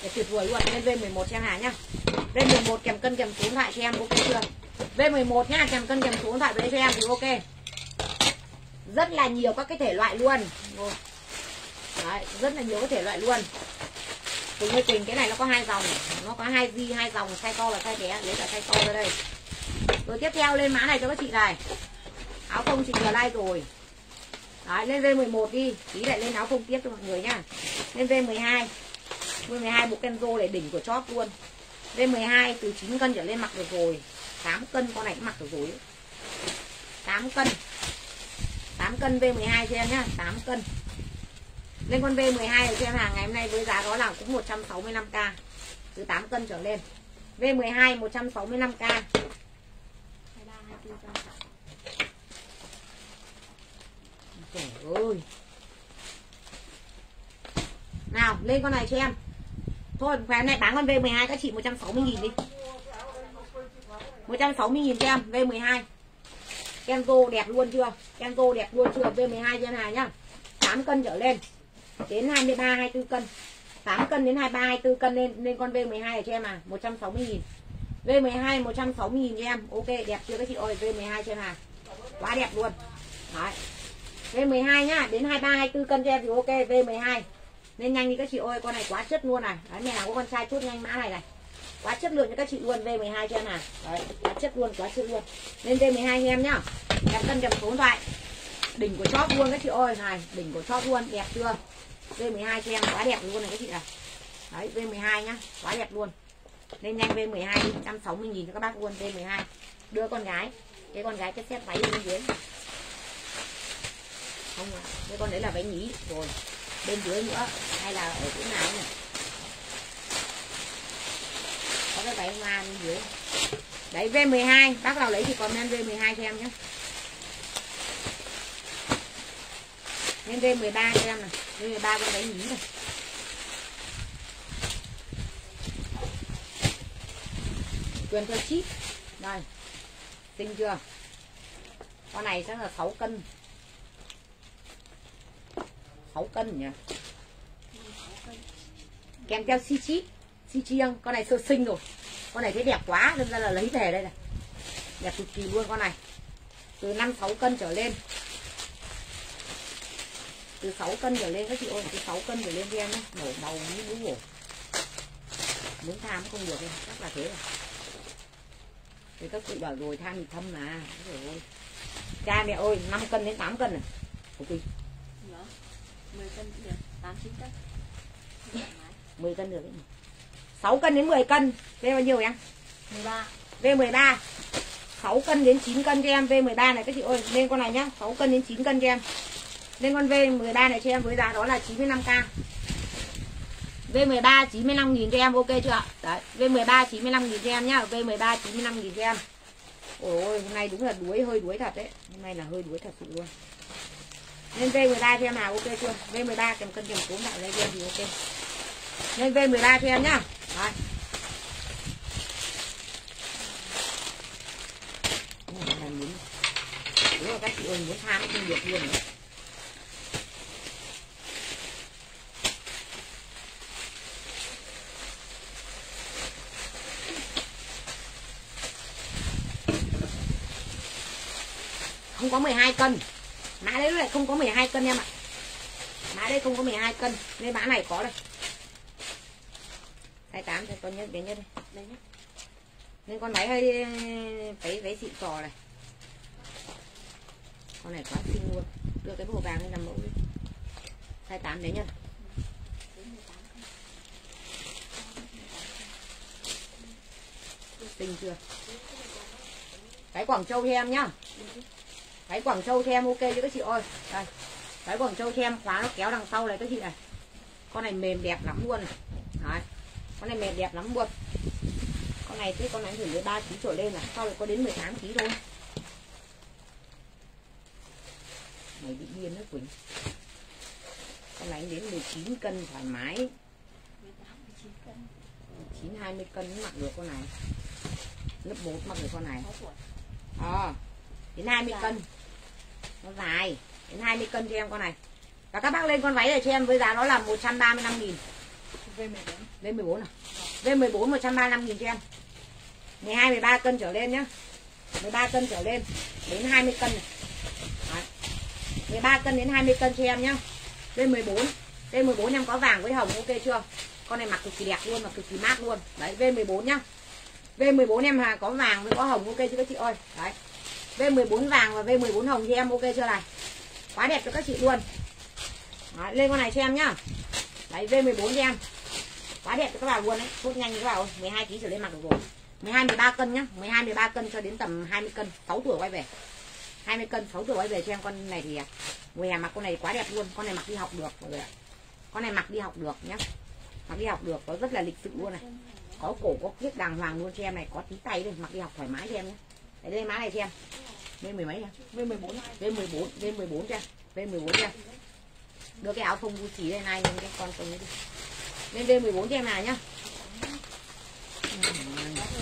Để tuyệt vời luôn, lên V11 cho em hả nhá. V11 kèm cân kèm số điện thoại cho em, ok chưa? V11 nhá, kèm cân kèm số điện thoại với cho em thì ok. Rất là nhiều các cái thể loại luôn. Rồi. Đấy, rất là nhiều cái thể loại luôn. Cùng ơi Quỳnh cái này nó có hai dòng. Nó có hai di hai dòng size to và size bé. Lấy cả size to ra đây. Rồi tiếp theo lên mã này cho các chị này. Áo không chị vừa like rồi. Đấy, lên V11 đi. Tí lại lên áo không tiếp cho mọi người nhá. Lên V12 V12 bộ Kenzo này đỉnh của chóp luôn. V12 từ 9 cân trở lên mặc được rồi. 8 cân con này cũng mặc được rồi 8 cân. 8 cân V12 cho em nhá. 8 cân lên con V12 này cho em hàng ngày hôm nay với giá đó là cũng 165k từ 8 cân trở lên. V12 165k Trời ơi. Nào, lên con này cho em. Thôi khóe này bán con V12 các chị 160 nghìn đi. 160 nghìn cho em V12 Kenzo đẹp luôn chưa? Kenzo đẹp luôn chưa? V12 cho em hàng nhá. 8 cân trở lên. Đến 23 24 cân. 8 cân đến 23 24 cân lên lên con V12 này cho em à 160 000 V12 160 000 cho em. Ok, đẹp chưa các chị? Ơi V12 cho em à. Quá đẹp luôn. Đấy. V12 nhá, Đến 23 24 cân cho em thì ok V12 Nên nhanh đi các chị ơi, Con này quá chất luôn này. Đấy, mẹ nào có con trai chốt nhanh mã này này. Quá chất lượng cho các chị luôn V12 cho em à. Đấy, quá chất luôn, quá chất luôn. Lên V12 cho em nhá. Em cân kèm số điện thoại đỉnh của chóp luôn các chị ơi. Này, đỉnh của chóp luôn, đẹp chưa? V12 cho em, quá đẹp luôn này các chị này đấy V12 nhá, quá đẹp luôn. Lên nhanh V12 đi 160 nghìn cho các bác luôn V12 đưa con gái, cái con gái cái xét váy bên dưới. Không à cái con đấy là váy nhí rồi. Bên dưới nữa, hay là ở chỗ nào nhỉ? Có cái váy hoa bên dưới. Đấy V12 bác nào lấy thì comment V12 cho em nhé lên đây 13 cho em này. Đây 13 con váy nhí này. Quyền theo chip đây. Tinh chưa? Con này chắc là 6 cân. 6 cân nhỉ? Kèm theo si chip si chiêng con này sơ sinh rồi. Con này thấy đẹp quá nên ra là lấy về đây này. Đẹp cực kỳ luôn con này. Từ 5 6 cân trở lên từ 6 cân trở lên các chị ơi từ 6 cân trở lên em nhé nổ màu như bún bổ muốn tham không được đâu chắc là thế rồi thì các cụ bảo rồi tham thì thâm mà rồi cha mẹ ơi 5 cân đến 8 cân này ok Dạ. 10 cân cũng được, 8 9 cân. Thoải mái. 10 cân được đấy 6 cân đến 10 cân V bao nhiêu em 13. V13 6 cân đến 9 cân cho em V13 này các chị ơi lên con này nhá 6 cân đến 9 cân cho em lên con V13 này cho em với giá đó là 95k V13 95 nghìn cho em ok chưa? Ạ Đấy V13 95 nghìn cho em nhá. V13 95 nghìn cho em. Ôi ôi, hôm nay đúng là đuối hơi đuối thật đấy. Hôm nay là hơi đuối thật sự luôn. Lên V13 cho em nào ok chưa? V13 kèm cân kèm cốm lại lên em thì ok. Lên V13 cho em nhá. Đấy. Đúng là các chị ơi muốn tham không được luôn Đấy. Có 12 cân. Mã đấy này không có 12 cân em ạ. Mã đây không có 12 cân, nên mã này có đây. 28 cho con nhất bé nhất đây Đây nhé. nên con máy hơi váy váy xịn sò này. Con này quá xinh luôn. Đưa cái màu vàng lên làm mẫu đi. 28 đấy nhá tình chưa? Cái Quảng Châu cho em nhá cái Quảng Châu cho em ok chứ các chị? Ơi đây. Cái Quảng Châu cho em khóa nó kéo đằng sau này các chị này. Con này mềm đẹp lắm luôn này. Đấy. con này mềm đẹp lắm luôn. Con này thế con này thử 13 kg trở lên là sau này có đến 18 kg thôi. Mày bị điên đó Quỳnh. Con này đến 19 cân thoải mái. 18 19 cân. 9 20 cân mặc được con này. Lớp 4 mặc được con này. 6 tuổi. Ờ, đến 20 Dài. cân nó dài đến 20 cân cho em con này. Và các bác lên con váy này cho em với giá nó là 135 nghìn. V14. lên 14 à? Lên 14 135 nghìn cho em. 12 13 cân trở lên nhá. 13 cân trở lên đến 20 cân này. Đấy. 13 cân đến 20 cân cho em nhá. Lên 14 lên 14 em có vàng với hồng ok chưa? Con này mặc cực kỳ đẹp luôn mà cực kỳ mát luôn. Đấy V14 nhá. V14 em có vàng với có hồng ok chưa các chị ơi? Đấy V14 vàng và V14 hồng cho em ok chưa này? Quá đẹp cho các chị luôn. Đấy, lên con này cho em nhá. Đấy V14 cho em. Quá đẹp cho các bạn luôn đấy. Phút nhanh các bạn ơi 12 kg trở lên mặc được rồi. 12 13 cân nhá. 12 13 cân cho đến tầm 20 cân. 6 tuổi quay về. 20 cân 6 tuổi quay về cho em con này thì à, mùa hè mặc con này quá đẹp luôn. Con này mặc đi học được mọi người ạ. Con này mặc đi học được nhá. Mặc đi học được có rất là lịch sự luôn này. Có cổ có kiếp đàng hoàng luôn cho em này. Có tí tay đây mặc đi học thoải mái cho em nhé để đây má này cho em lên mười mấy em V14. lên 14 lên 14 cho em lên 14 cho em đưa cái áo phông Gucci đây này lên cái con phông đi. Lên lên 14 cho em nào nhá.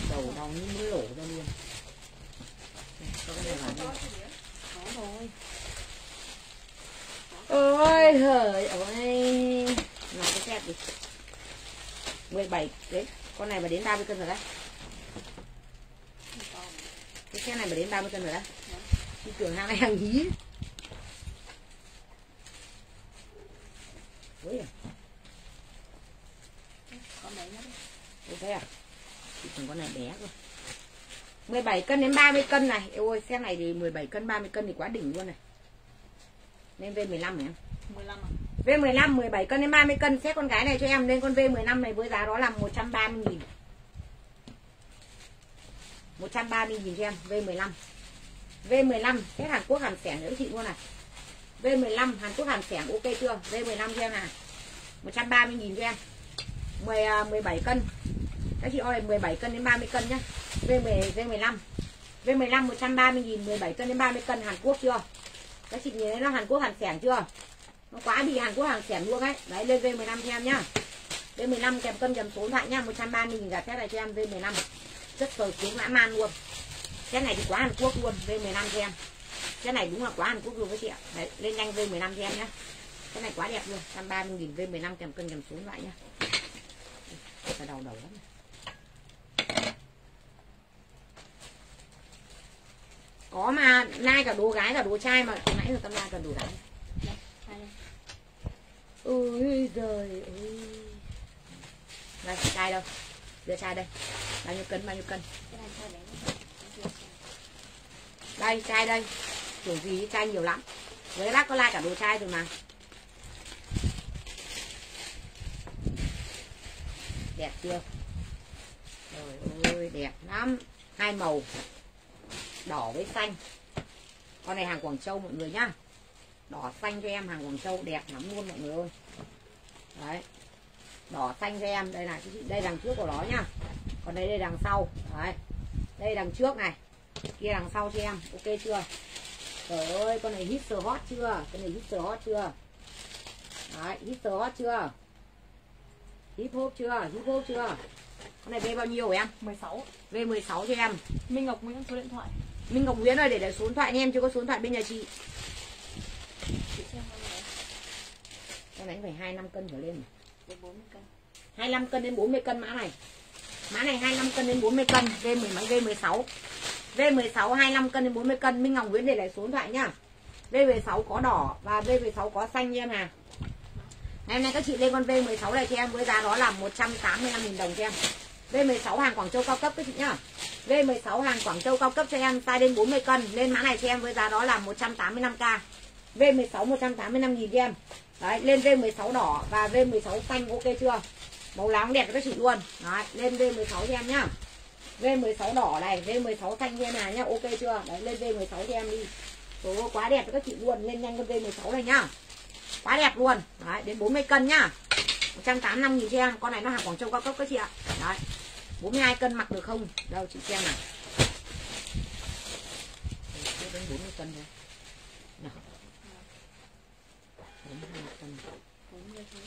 Đầu đau như muốn lổ ra luôn. Cho cái này vào đi. Rồi. ôi hời ôi làm cái xe đi. 17 đấy. Con này mà đến 30 cân rồi đấy cái này mà đến 30 cân rồi đấy dạ. đi cửa hàng này hàng hí Ui à. Con bé lắm. Ok à? Chỉ còn con này bé rồi. 17 cân đến 30 cân này. Eo ơi, xem này thì 17 cân 30 cân thì quá đỉnh luôn này. Nên V15 này em. 15 à? V15 17 cân đến 30 cân xét con gái này cho em lên con V15 này với giá đó là 130 000 130.000 cho em V15 V15 cái Hàn Quốc hàng sẻng nữa chị mua này. V15 Hàn Quốc hàng sẻng ok chưa? V15 cho em này. 130.000 cho em 10, 17 cân. Các chị ơi 17 cân đến 30 cân nhá. V10 V15 V15 130.000 17 cân đến 30 cân Hàn Quốc chưa? Các chị nhìn thấy nó Hàn Quốc hàng sẻng chưa? Nó quá bị Hàn Quốc hàng sẻng luôn ấy. Đấy lên V15 cho em nhá. V15 kèm cân kèm số lại nhá. 130.000 cả set này cho em V15 rất sờ xuống dã man luôn. Cái này thì quá Hàn Quốc luôn V15 cho em. Cái này đúng là quá Hàn Quốc luôn các chị ạ. Đấy lên nhanh V15 cho em nhá. Cái này quá đẹp luôn 130 nghìn V15 kèm cân kèm số lại nhá. Phải đầu đầu lắm có mà nai cả đồ gái cả đồ trai mà từ nãy giờ tâm la cần đồ gái. Ôi trời ơi. Đây trai đâu đưa chai đây. Bao nhiêu cân, bao nhiêu cân? Đây, chai đây. Kiểu gì chai nhiều lắm. Với các bác có like cả đồ chai rồi mà. Đẹp chưa? Trời ơi, đẹp lắm. Hai màu. Đỏ với xanh. Con này hàng Quảng Châu mọi người nhá. Đỏ xanh cho em, hàng Quảng Châu đẹp lắm luôn mọi người ơi. Đấy đỏ xanh cho em. Đây là đây đằng trước của nó nhá. Còn đây đây đằng sau. Đấy. Đây đằng trước này. Kia đằng sau cho em. Ok chưa? Trời ơi con này hit hot chưa? Con này hit hot chưa? Đấy hit hot chưa? Hip hop chưa? Hip hop chưa? Con này V bao nhiêu hả em? 16. V16 cho em. Minh Ngọc Nguyễn số điện thoại. Minh Ngọc Nguyễn ơi để để số điện thoại anh em. Chưa có số điện thoại bên nhà chị. Con này. phải 25 cân trở lên Đến 40 cân. 25 cân đến 40 cân mã này. Mã này 25 cân đến 40 cân, V 10 máy V16 V16 25 cân đến 40 cân, Minh Ngọc Nguyễn để lại số điện thoại nhá. V16 có đỏ và V16 có xanh nha em à Ngày hôm nay các chị lên con V16 này cho em với giá đó là 185.000 đồng cho em. V16 hàng Quảng Châu cao cấp các chị nhá. V16 hàng Quảng Châu cao cấp cho em, size đến 40 cân. Lên mã này cho em với giá đó là 185k V16 185.000 cho em. Đấy lên V16 đỏ và V16 xanh ok chưa? Màu láng đẹp các chị luôn. Đấy lên V16 cho em nhá. V16 đỏ này V16 xanh như này nhá ok chưa? Đấy lên V16 cho em đi. Trời ơi, quá đẹp các chị luôn lên nhanh con V16 này nhá. Quá đẹp luôn. Đấy đến 40 cân nhá. 185 nghìn cho em con này nó hàng Quảng Châu cao cấp các chị ạ. Đấy 42 cân mặc được không? Đâu chị xem này 40 cân thôi nào 42 cân 40 thôi.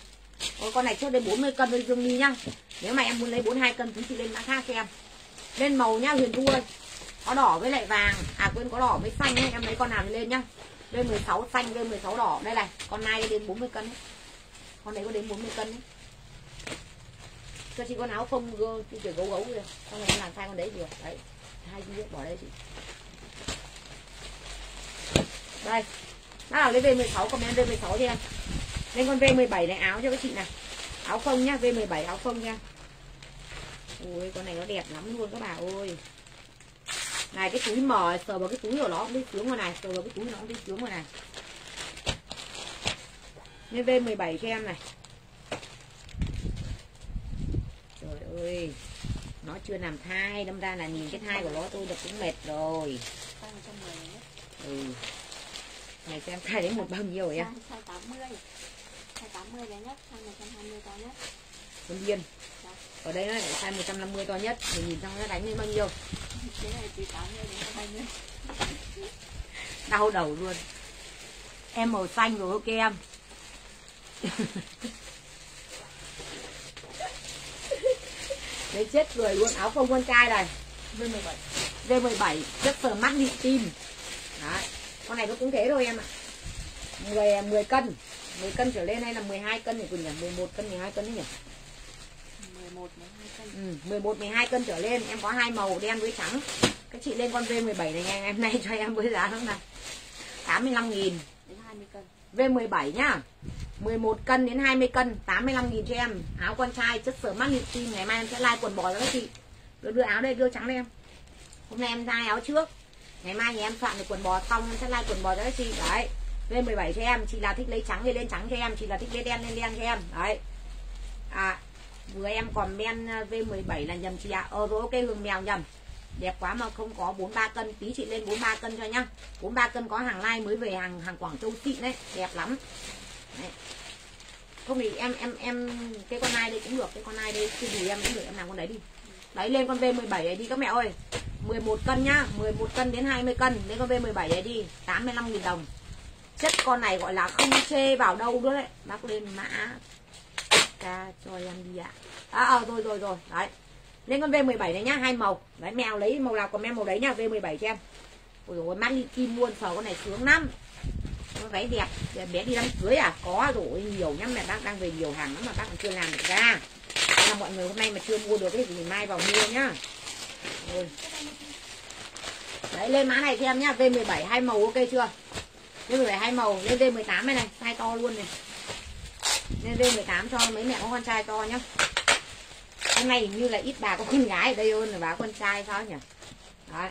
Ôi con này cho đến 40 cân với Dương Ly nhá. Nếu mà em muốn lấy 42 cân thì chị lên mã khác cho em Lên màu nhá Huyền Thu ơi. Có đỏ với lại vàng. À quên có đỏ với xanh ấy. Em lấy con nào lên nhá. Lên 16 xanh, lên 16 đỏ. Đây này, con này đến 40 cân ấy. Con đấy có đến 40 cân ấy. Cho chị con áo phông chị kiểu gấu gấu rồi Con này em làm sai con đấy rồi Đấy, hai chị bỏ đây chị. Đây. Nó là lấy V16, comment V16 đi em lên con V17 này, áo cho các chị này áo phông nhá V17 áo phông nha ui con này nó đẹp lắm luôn các bà ơi. Này, cái túi mờ, sờ vào cái túi của nó cũng đi xuống rồi này, sờ vào cái túi nó cũng đi xuống rồi này. Lên V17 cho em này. Trời ơi, nó chưa làm thai, đâm ra là nhìn cái thai của nó tôi được cũng mệt rồi. Ừ. Này xem thai đến một bao nhiêu rồi em? Size, size 80. Size 80 bé nhất, size 120 to nhất. con điên Dạ. ở đây nó lại size 150 to nhất mình nhìn xong nó đánh lên bao nhiêu Cái này từ 80 đến 120. đau đầu luôn em màu xanh rồi ok em đấy chết người luôn áo phông con trai này V17. V17 rất sờ mắt nhịn tim đấy con này nó cũng thế thôi em ạ 10 10 cân 10 cân trở lên hay là 12 cân thì quỳnh nhỉ? 11 cân 12 cân đấy nhỉ? 11 12 cân. ừ, 11 12 cân trở lên. Em có hai màu đen với trắng. Các chị lên con V17 này nha em nay cho em với giá đó là 85 nghìn. Đến 20 cân. V17 nhá. 11 cân đến 20 cân 85 nghìn cho em. Áo con trai chất sờ mắt nhịn tim. Ngày mai em sẽ like quần bò cho các chị. Đưa, đưa áo đây đưa trắng đây em. Hôm nay em ra áo trước. Ngày mai nhà em soạn được quần bò xong em sẽ like quần bò cho các chị. Đấy lên 17 cho em, chị là thích lấy trắng thì lên trắng cho em, chị là thích lấy đen lên đen cho em. Đấy. À vừa em comment à, V17 là nhầm chị ạ. À. ờ rồi ok hương mèo nhầm. Đẹp quá mà không có 43 cân, tí chị lên 43 cân cho nhá. 43 cân có hàng lai mới về hàng hàng Quảng Châu thị đấy, đẹp lắm. Đấy. không thì em em em, cái con này đây cũng được, cái con này đây chưa đủ em cũng được em làm con đấy đi. Đấy, lên con V17 này đi các mẹ ơi. 11 cân nhá 11 cân đến 20 cân, lên con V17 này đi 85.000 đồng chất con này gọi là không chê vào đâu nữa đấy. Bác lên mã ca cho em đi ạ. À. à, rồi rồi rồi. Đấy. Lên con V17 này nhá hai màu. Đấy mèo lấy màu nào comment màu đấy nhá V17 cho em. Ôi rồi mắt đi kim luôn sờ con này sướng lắm. Con váy đẹp bé đi đám cưới à? Có rồi nhiều nhá. Mẹ bác đang về nhiều hàng lắm mà bác còn chưa làm được ra. Nên là mọi người hôm nay mà chưa mua được cái thì mai vào mua nhá. Rồi đấy lên mã này cho em nhá V17 hai màu ok chưa? Nên phải hai màu lên V18 này này, size to luôn này. Lên V18 cho mấy mẹ có con trai to nhá. Hôm nay hình như là ít bà có con gái ở đây hơn là bà con trai sao nhỉ? Đấy.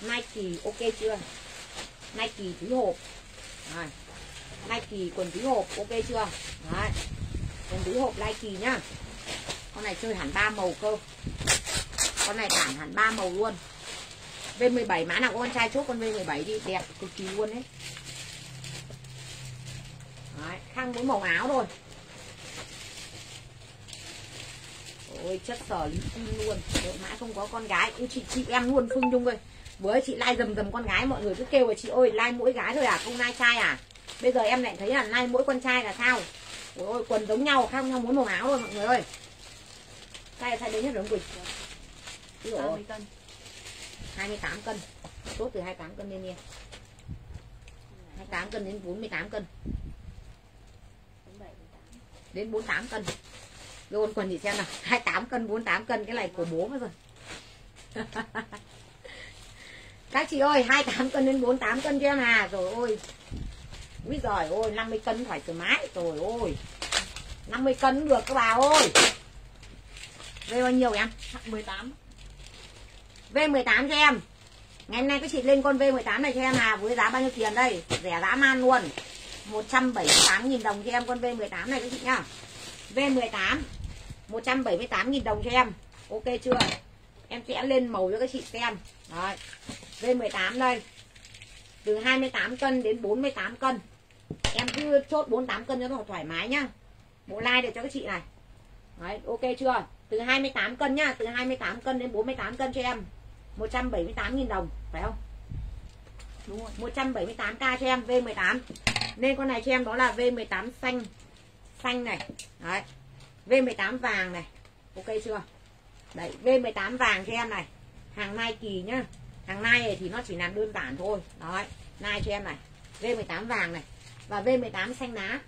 Nike, ok chưa? Nike túi hộp. Rồi. Nike quần túi hộp, ok chưa? Đấy. Quần túi hộp Nike nhá. Con này chơi hẳn ba màu cơ. Con này tản hẳn ba màu luôn. V17 mã nào con trai chốt con V17 đi đẹp cực kỳ luôn đấy. Đấy, khăn mỗi màu áo thôi. Ôi chất sở lý tin luôn. Đợi mãi không có con gái. Ôi, chị chị em luôn Phương Nhung ơi. Với chị like dầm dầm con gái mọi người cứ kêu là chị ơi like mỗi gái thôi à không like trai à? Bây giờ em lại thấy là like mỗi con trai là sao? Ôi quần giống nhau khác nhau mỗi màu áo thôi mọi người ơi. Sai sai đến nhất rồi Quỳnh 20 cân 28 cân Tốt từ 28 cân lên nha. 28 cân đến 48 cân. Đến 48 cân. Rồi quần chị xem nào 28 cân 48 cân, cái này của bố mới rồi. Các chị ơi 28 cân đến 48 cân cho em à Rồi ôi. Úi giời ôi 50 cân phải thoải mái, Rồi ôi. 50 cân được các bà ơi. Về bao nhiêu em? 18 V18 cho em. Ngày hôm nay các chị lên con V18 này cho em à Với giá bao nhiêu tiền đây? Rẻ dã man luôn. 178.000 đồng cho em con V18 này các chị nhá. V18 178.000 đồng cho em. Ok chưa? Em sẽ lên màu cho các chị xem. Rồi V18 đây. Từ 28 cân đến 48 cân. Em cứ chốt 48 cân cho nó thoải mái nhá. Bộ like để cho các chị này. Đấy, ok chưa? Từ 28 cân nhá Từ 28 cân đến 48 cân cho em. 178.000 đồng, Phải không? Đúng rồi 178k cho em V18 nên con này cho em đó là V18 xanh xanh này, đấy. V18 vàng này, ok chưa? Đấy V18 vàng cho em này. Hàng Nike kỳ nhá. Hàng Nike này thì nó chỉ làm đơn giản thôi. Đấy, Nike cho em này. V18 vàng này. Và V18 xanh lá.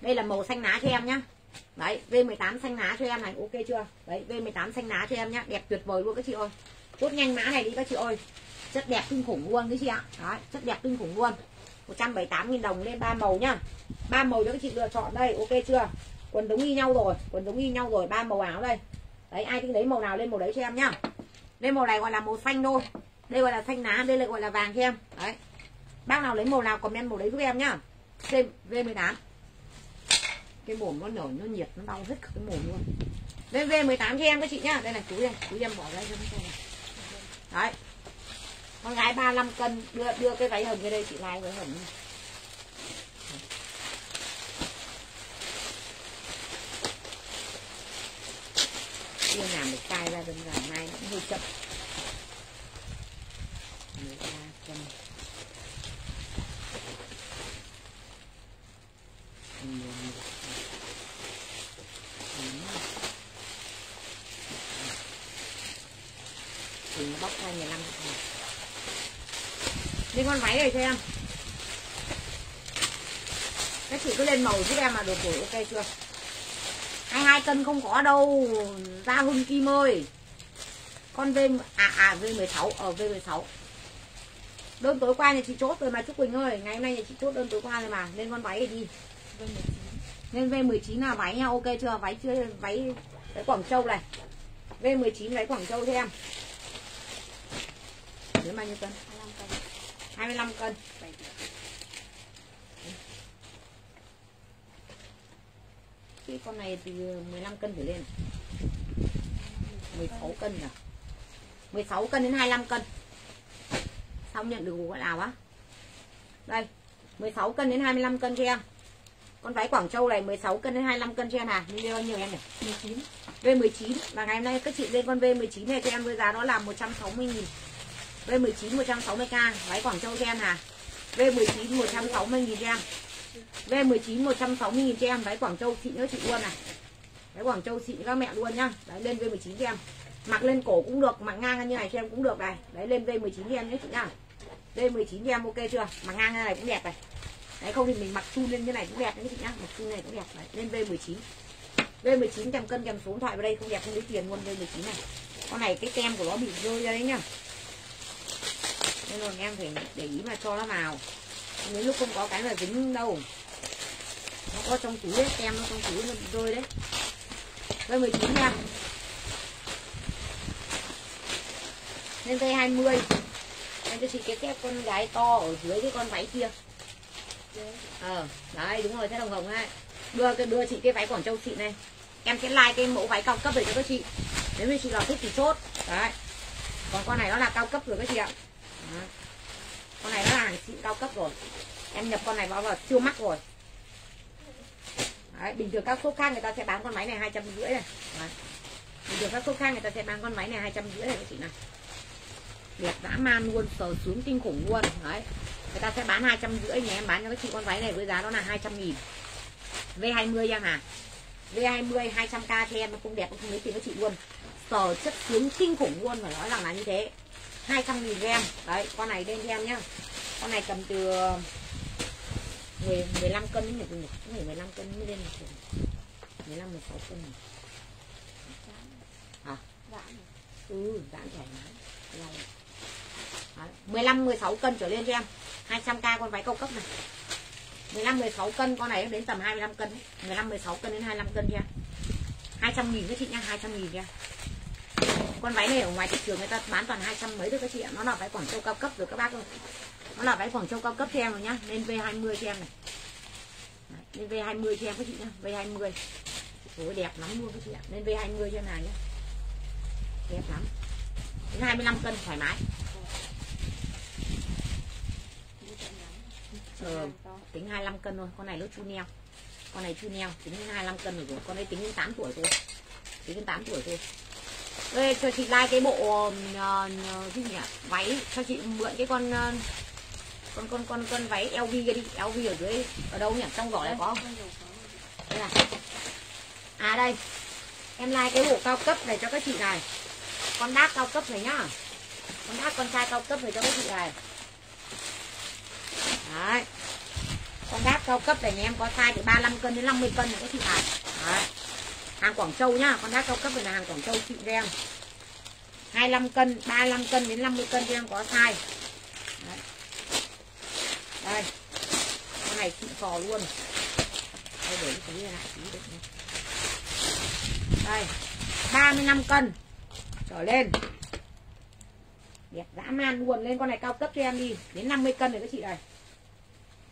Đây là màu xanh lá cho em nhá đấy V18 xanh lá cho em này, ok chưa? Đấy V18 xanh lá cho em nhá, đẹp tuyệt vời luôn các chị ơi. Chốt nhanh mã này đi các chị ơi. Chất đẹp kinh khủng luôn các chị ạ. Đấy, chất đẹp kinh khủng luôn. 178.000 đồng lên ba màu nhá. Ba màu cho các chị lựa chọn đây, ok chưa? Quần giống y nhau rồi, quần giống y nhau rồi, ba màu áo đây. Đấy, ai thích lấy màu nào lên màu đấy cho em nhá. Lên màu này gọi là màu xanh thôi. Đây gọi là xanh lá, đây lại gọi là vàng cho em. Đấy. Bác nào lấy màu nào comment màu đấy giúp em nhá. Thêm V18 cái mồm nó nổi, nó nhiệt, nó đau hết cái mồm luôn. Đây v 18 cho em các chị nhá. Đây là chú này chú em bỏ ra cho nó xem này đấy. Con gái 35 cân, đưa đưa cái váy hồng ra đây, chị lai váy hồng này. chưa làm được tay ra đơn giản mai cũng hơi chậm. 13 cân. Lên con váy này cho em các chị cứ lên màu giúp em mà được rồi ok chưa? 22 cân không có đâu. Ra hưng kim ơi. Con v à à v 16 ở ờ, v 16 đơn tối qua nhà chị chốt rồi mà chúc quỳnh ơi. Ngày hôm nay nhà chị chốt đơn tối qua rồi mà. Lên con váy này đi. V nên V19 là váy nha, ok chưa? Váy chưa? Váy váy Quảng Châu này. V19 váy Quảng Châu cho em. Đến bao nhiêu cân. 25 cân 25 cân. 7 triệu cái con này từ 15 cân trở lên. 16 cân nhỉ 16 cân đến 25 cân. Xong nhận được gọi nào á? Đây 16 cân đến 25 cân cho em Con váy Quảng Châu này 16 cân đến 25 cân cho em à Như bao nhiêu em nhỉ? 19 V19 Và ngày hôm nay các chị lên con V19 này cho em với giá đó là 160 nghìn V19 160k Váy Quảng Châu cho em à V19 160.000 cho em V19 160.000 cho em Váy Quảng Châu xịn nữa chị luôn này Váy Quảng Châu xịn các mẹ luôn nhá. Đấy, lên V19 cho em Mặc lên cổ cũng được, Mặc ngang như này cho em cũng được này. Đấy, lên V19 cho em nhé chị nhá V19 cho em ok chưa? Mặc ngang như này cũng đẹp này. Đấy, không thì mình mặc chun lên như này cũng đẹp đấy chị nhá. Mặc chun này cũng đẹp đấy Lên V19 V19 kèm cân kèm số điện thoại vào đây không đẹp, không lấy tiền luôn V19 này. Con này cái kem của nó bị rơi ra đấy nhá nên là em phải để ý mà cho nó vào. Nếu lúc không có cái là dính đâu. Nó có trong túi đấy em nó trong túi nó rơi đấy. Rơi 19 nha. Lên dây 20 em cho chị cái kép con gái to ở dưới cái con váy kia. Ờ đấy, đúng rồi thế đồng hồng ấy. Đưa cái, đưa chị cái váy Quảng Châu chị này. Em sẽ like cái mẫu váy cao cấp để cho các chị. Nếu như chị nào thích thì chốt. Đấy. Còn con này nó là cao cấp rồi các chị ạ đấy. con này nó là hàng xịn cao cấp rồi. Em nhập con này vào giờ siêu mắc rồi. Đấy, bình thường các shop khác người ta sẽ bán con máy này hai trăm rưỡi này. Đấy. bình thường các shop khác người ta sẽ bán con máy này hai trăm rưỡi này các chị này đẹp dã man luôn sờ xuống kinh khủng luôn. Đấy. Người ta sẽ bán hai trăm rưỡi nhà em bán cho các chị con váy này với giá đó là 200 nghìn. V20 nha hà V20 200k cho em nó cũng đẹp cũng không lấy tiền các chị luôn. Sờ chất xuống kinh khủng luôn phải nói rằng là như thế. 200 nghìn cho em đấy con này lên cho em nhá. Con này tầm từ 10, 15 cân đến được nhỉ 15 cân mới lên được 15 16 cân. Này. à. Giãn ừ giãn thoải mái Lâu. Đấy, 15 16 cân trở lên cho em. 200k con váy cao cấp này. 15 16 cân con này đến tầm 25 cân. đấy. 15 16 cân đến 25 cân cho em. 200 nghìn các chị nha 200 nghìn nha con váy này ở ngoài thị trường người ta bán toàn 200 mấy thôi các chị ạ. Nó là váy Quảng Châu cao cấp rồi các bác ơi. Nó là váy Quảng Châu cao cấp cho em rồi nhá. Lên V20 cho em này. Lên V20 cho em các chị nhá. V20 Ôi đẹp lắm luôn các chị ạ. Lên V20 cho em nào nhá. Đẹp lắm. đến 25 cân thoải mái. Ờ. Tính 25 cân thôi. Con này nó chu neo con này chu neo tính đến 25 cân rồi, con đây tính đến 8 tuổi thôi. Tính đến 8 tuổi thôi. Ê, cho chị like cái bộ uh, gì nhỉ? Váy cho chị mượn cái con uh, con con con con váy LV kia đi. LV ở dưới ở đâu nhỉ? Trong giỏ này có không? Đây là à đây. Em like cái bộ cao cấp này cho các chị này. Con đác cao cấp này nhá. Con đác con trai cao cấp này cho các chị này. Đấy. Con đác cao cấp này nhà em có size từ 35 cân đến 50 cân này các chị này. Đấy hàng Quảng Châu nhá, con đá cao cấp này là hàng Quảng Châu chị cho em 25 cân 35 cân đến 50 cân cho em có size. Đấy. đây. Con này chị sò luôn. Đây, để cái này lại tí được đây 35 cân. Trở lên. Đẹp dã man luôn, lên con này cao cấp cho em đi. Đến 50 cân này các chị này.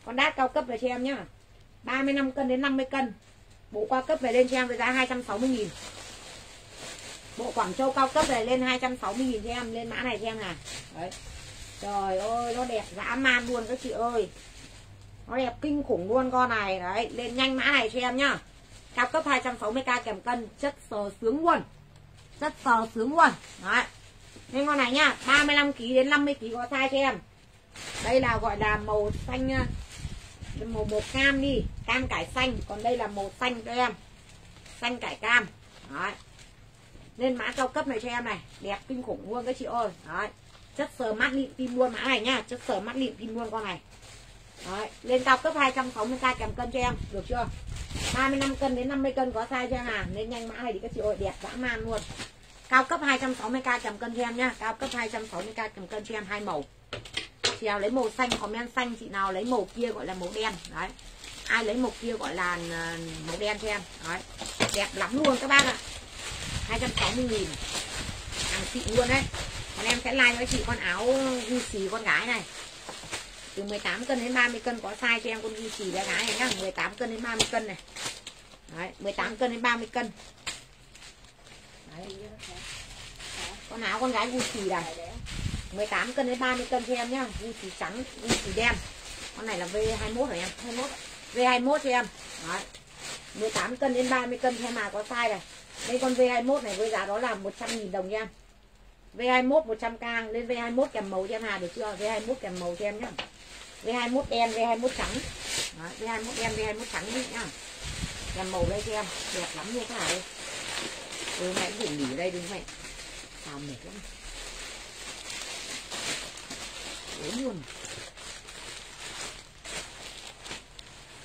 Con đát cao cấp này cho em nhá. 35 cân đến 50 cân bộ cao cấp này lên cho em với giá 260 nghìn. Bộ Quảng Châu cao cấp này lên 260 nghìn cho em, lên mã này cho em này đấy. Trời ơi, nó đẹp dã man luôn các chị ơi. Nó đẹp kinh khủng luôn con này. Đấy, lên nhanh mã này cho em nhá. Cao cấp 260k kèm cân, chất sờ sướng luôn. Chất sờ sướng luôn. Đấy. Nên con này nhá 35 kg đến 50 kg có size cho em. Đây là gọi là màu xanh màu một cam đi. Cam cải xanh. Còn đây là màu xanh cho em. Xanh cải cam. Đấy. Nên mã cao cấp này cho em này. Đẹp kinh khủng luôn các chị ơi. Đấy. Chất sờ mắt lịm tim luôn mã này nhá chất sờ mắt lịm tim luôn con này. Đấy. Lên cao cấp 260k kèm cân cho em. Được chưa? 35 cân đến 50 cân có size cho em à. Nên nhanh mã này đi các chị ơi. Đẹp dã man luôn cao cấp 260k kèm cân cho em nha cao cấp 260k kèm cân cho em hai màu. Chị nào lấy màu xanh, comment xanh, chị nào lấy màu kia gọi là màu đen. Đấy. Ai lấy màu kia gọi là ờ, màu đen cho em. Đấy. Đẹp lắm luôn các bác ạ. 260 nghìn. Hàng xịn luôn đấy. Còn em sẽ like cho chị con áo ghi xì con gái này. Từ 18 cân đến 30 cân có size cho em con ghi xì bé gái này nhá. 18 cân đến 30 cân này. Đấy 18 cân đến 30 cân. Đấy con áo con gái Gucci này 18 cân đến 30 cân cho em nhá Gucci trắng Gucci đen con này là V21 rồi em 21 V21 cho em Đấy. 18 cân đến 30 cân cho em mà có size này đây con V21 này với giá đó là 100.000 đồng nha em V21 100k lên V21 kèm màu cho em Hà được chưa V21 kèm màu cho em nhá V21 đen V21 trắng Đấy, V21 đen V21 trắng đi nhá kèm màu đây cho em đẹp lắm luôn các bạn ơi ừ, mẹ cũng nghỉ ở đây đúng không ạ xào mệt lắm. Ốm luôn.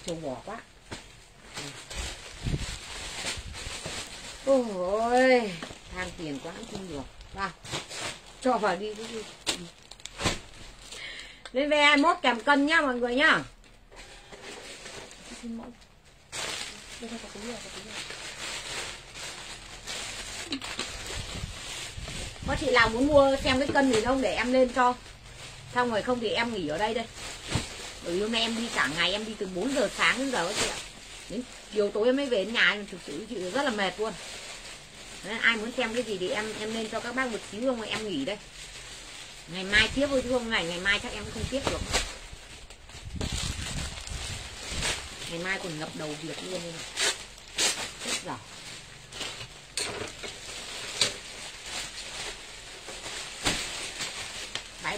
Trông bỏ quá. Ôi than tiền quá không được. Vào cho vào đi, đi, đi. lên về 21 kèm cân nhá mọi người nhá. Xin đây có cái gì có cái gì. Có chị nào muốn mua xem cái cân gì không để em lên cho. Xong rồi không thì em nghỉ ở đây đây. Bởi vì hôm nay em đi cả ngày, em đi từ 4 giờ sáng đến giờ chị ạ. Đến chiều tối em mới về đến nhà em, thực sự chị rất là mệt luôn. Nên ai muốn xem cái gì thì em em lên cho các bác một xíu không em nghỉ đây. Ngày mai tiếp thôi chứ không ngày ngày mai chắc em không tiếp được. Ngày mai còn ngập đầu việc luôn. Rất này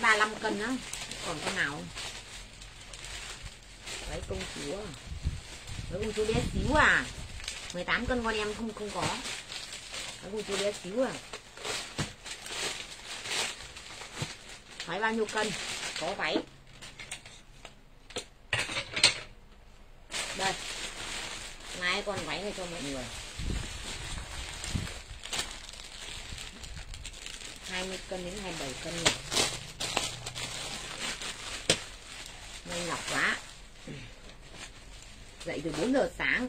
phải 35 cân á. Còn con nào? Không váy công chúa. Đấy công chúa bé xíu à. 18 cân con em không không có. Đấy công chúa bé xíu à. Phải bao nhiêu cân? Có váy đây. Mai con váy này cho mọi người. 20 cân đến 27 cân này. Nhanh lọc quá. Dậy từ 4 giờ sáng.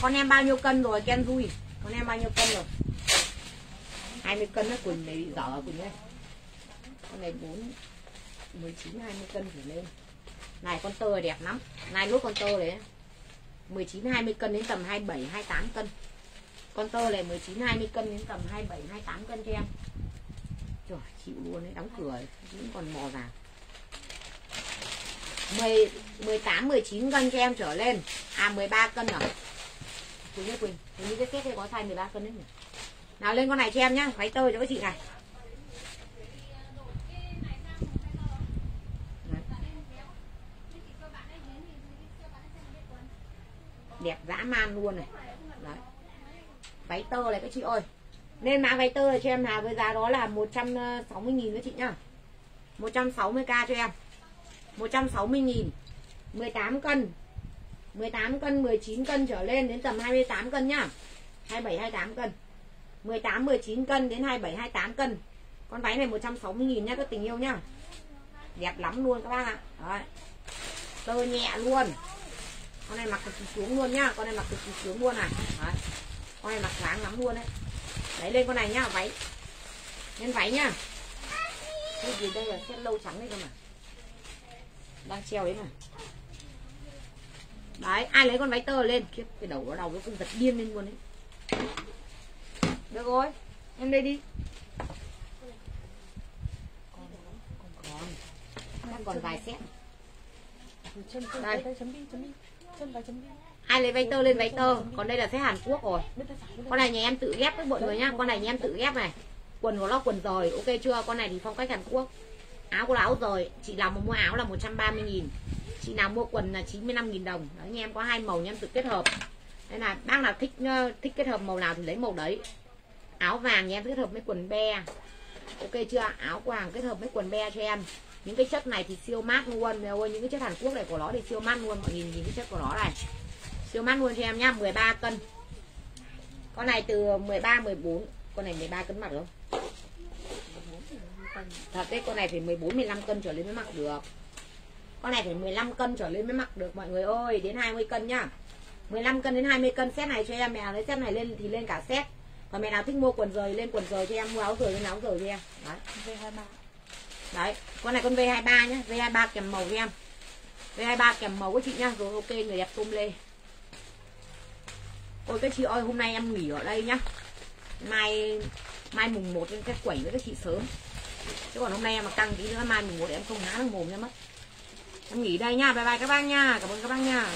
Con em bao nhiêu cân rồi Ken vui con em bao nhiêu cân rồi? 20 cân nó quỳnh này bị dở quỳnh đây con này 4 19 20 cân trở lên. Này con tơ đẹp lắm. Này lốt con tơ đấy. 19 20 cân đến tầm 27 28 cân con tơ này 19 20 cân đến tầm 27 28 cân cho em. Trời, chịu luôn đấy, đóng cửa vẫn còn mò vào 10 18 19 cân cho em trở lên. À 13 cân à? rồi Quỳnh nhé Quỳnh Hình như cái kết này có size 13 cân đấy nhỉ? Nào lên con này cho em nhá, Váy tơ cho các chị này. Đẹp dã man luôn này váy tơ này các chị ơi. Nên mã váy tơ này cho em nào với giá đó là 160.000 các chị nhá. 160k cho em. 160.000 18 cân 18 cân 19 cân trở lên đến tầm 28 cân nhá. 27 28 cân. 18 19 cân đến 27 28 cân. Con váy này 160 000 nhá các tình yêu nhá. Đẹp lắm luôn các bác ạ. Đấy. tơ nhẹ luôn. Con này mặc cực kỳ xuống luôn nhá. Con này mặc cực kỳ xuống luôn này. Đấy con này mặc sáng lắm luôn đấy. Đấy lên con này nhá váy. Lên váy nhá cái gì đây là set lâu trắng đấy cơ mà. Đang treo đấy mà. Đấy ai lấy con váy tơ lên? Kiếp, cái đầu nó đầu nó cũng giật điên lên luôn đấy. Được rồi em đây đi. Còn còn còn còn vài set. Đây ai lấy váy tơ lên váy tơ. Còn đây là thế Hàn Quốc rồi. Con này nhà em tự ghép với mọi người nhá con này nhà em tự ghép này. Quần của nó quần rời. Ok chưa? Con này thì phong cách Hàn Quốc. Áo của áo rồi chị nào mua áo là 130 nghìn. Chị nào mua quần là 95 nghìn đồng. Đấy, nhà em có hai màu, nhà em tự kết hợp. Đây là bác nào thích ờ, thích kết hợp màu nào thì lấy màu đấy. Áo vàng nhà em kết hợp với quần be. Ok chưa? Áo quàng kết hợp với quần be cho em. Những cái chất này thì siêu mát luôn. Ơi những cái chất Hàn Quốc này của nó thì siêu mát luôn. Mọi nhìn nhìn cái chất của nó này siêu mát luôn cho em nhá 13 cân. Con này từ 13 14 con này 13 cân mặt không thật đấy con này phải 14 15 cân trở lên mới mặc được. Con này phải 15 cân trở lên mới mặc được mọi người ơi đến 20 cân nhá. 15 cân đến 20 cân set này cho em mẹ lấy set này lên thì lên cả set. Còn mẹ nào thích mua quần rời lên quần rời cho em mua áo rời lên áo rời cho em. Đấy. V23 đấy con này con V23 nhá V23 kèm màu cho em. V23 kèm màu với chị nhá rồi ok người đẹp tôm lê ôi các chị ơi, hôm nay em nghỉ ở đây nhá. Mai mai mùng 1 em sẽ quẩy với các chị sớm. Chứ còn hôm nay em mà căng tí nữa, mai mùng 1 em không há được mồm ra mất. Em nghỉ đây nha bye bye các bác nha cảm ơn các bác nha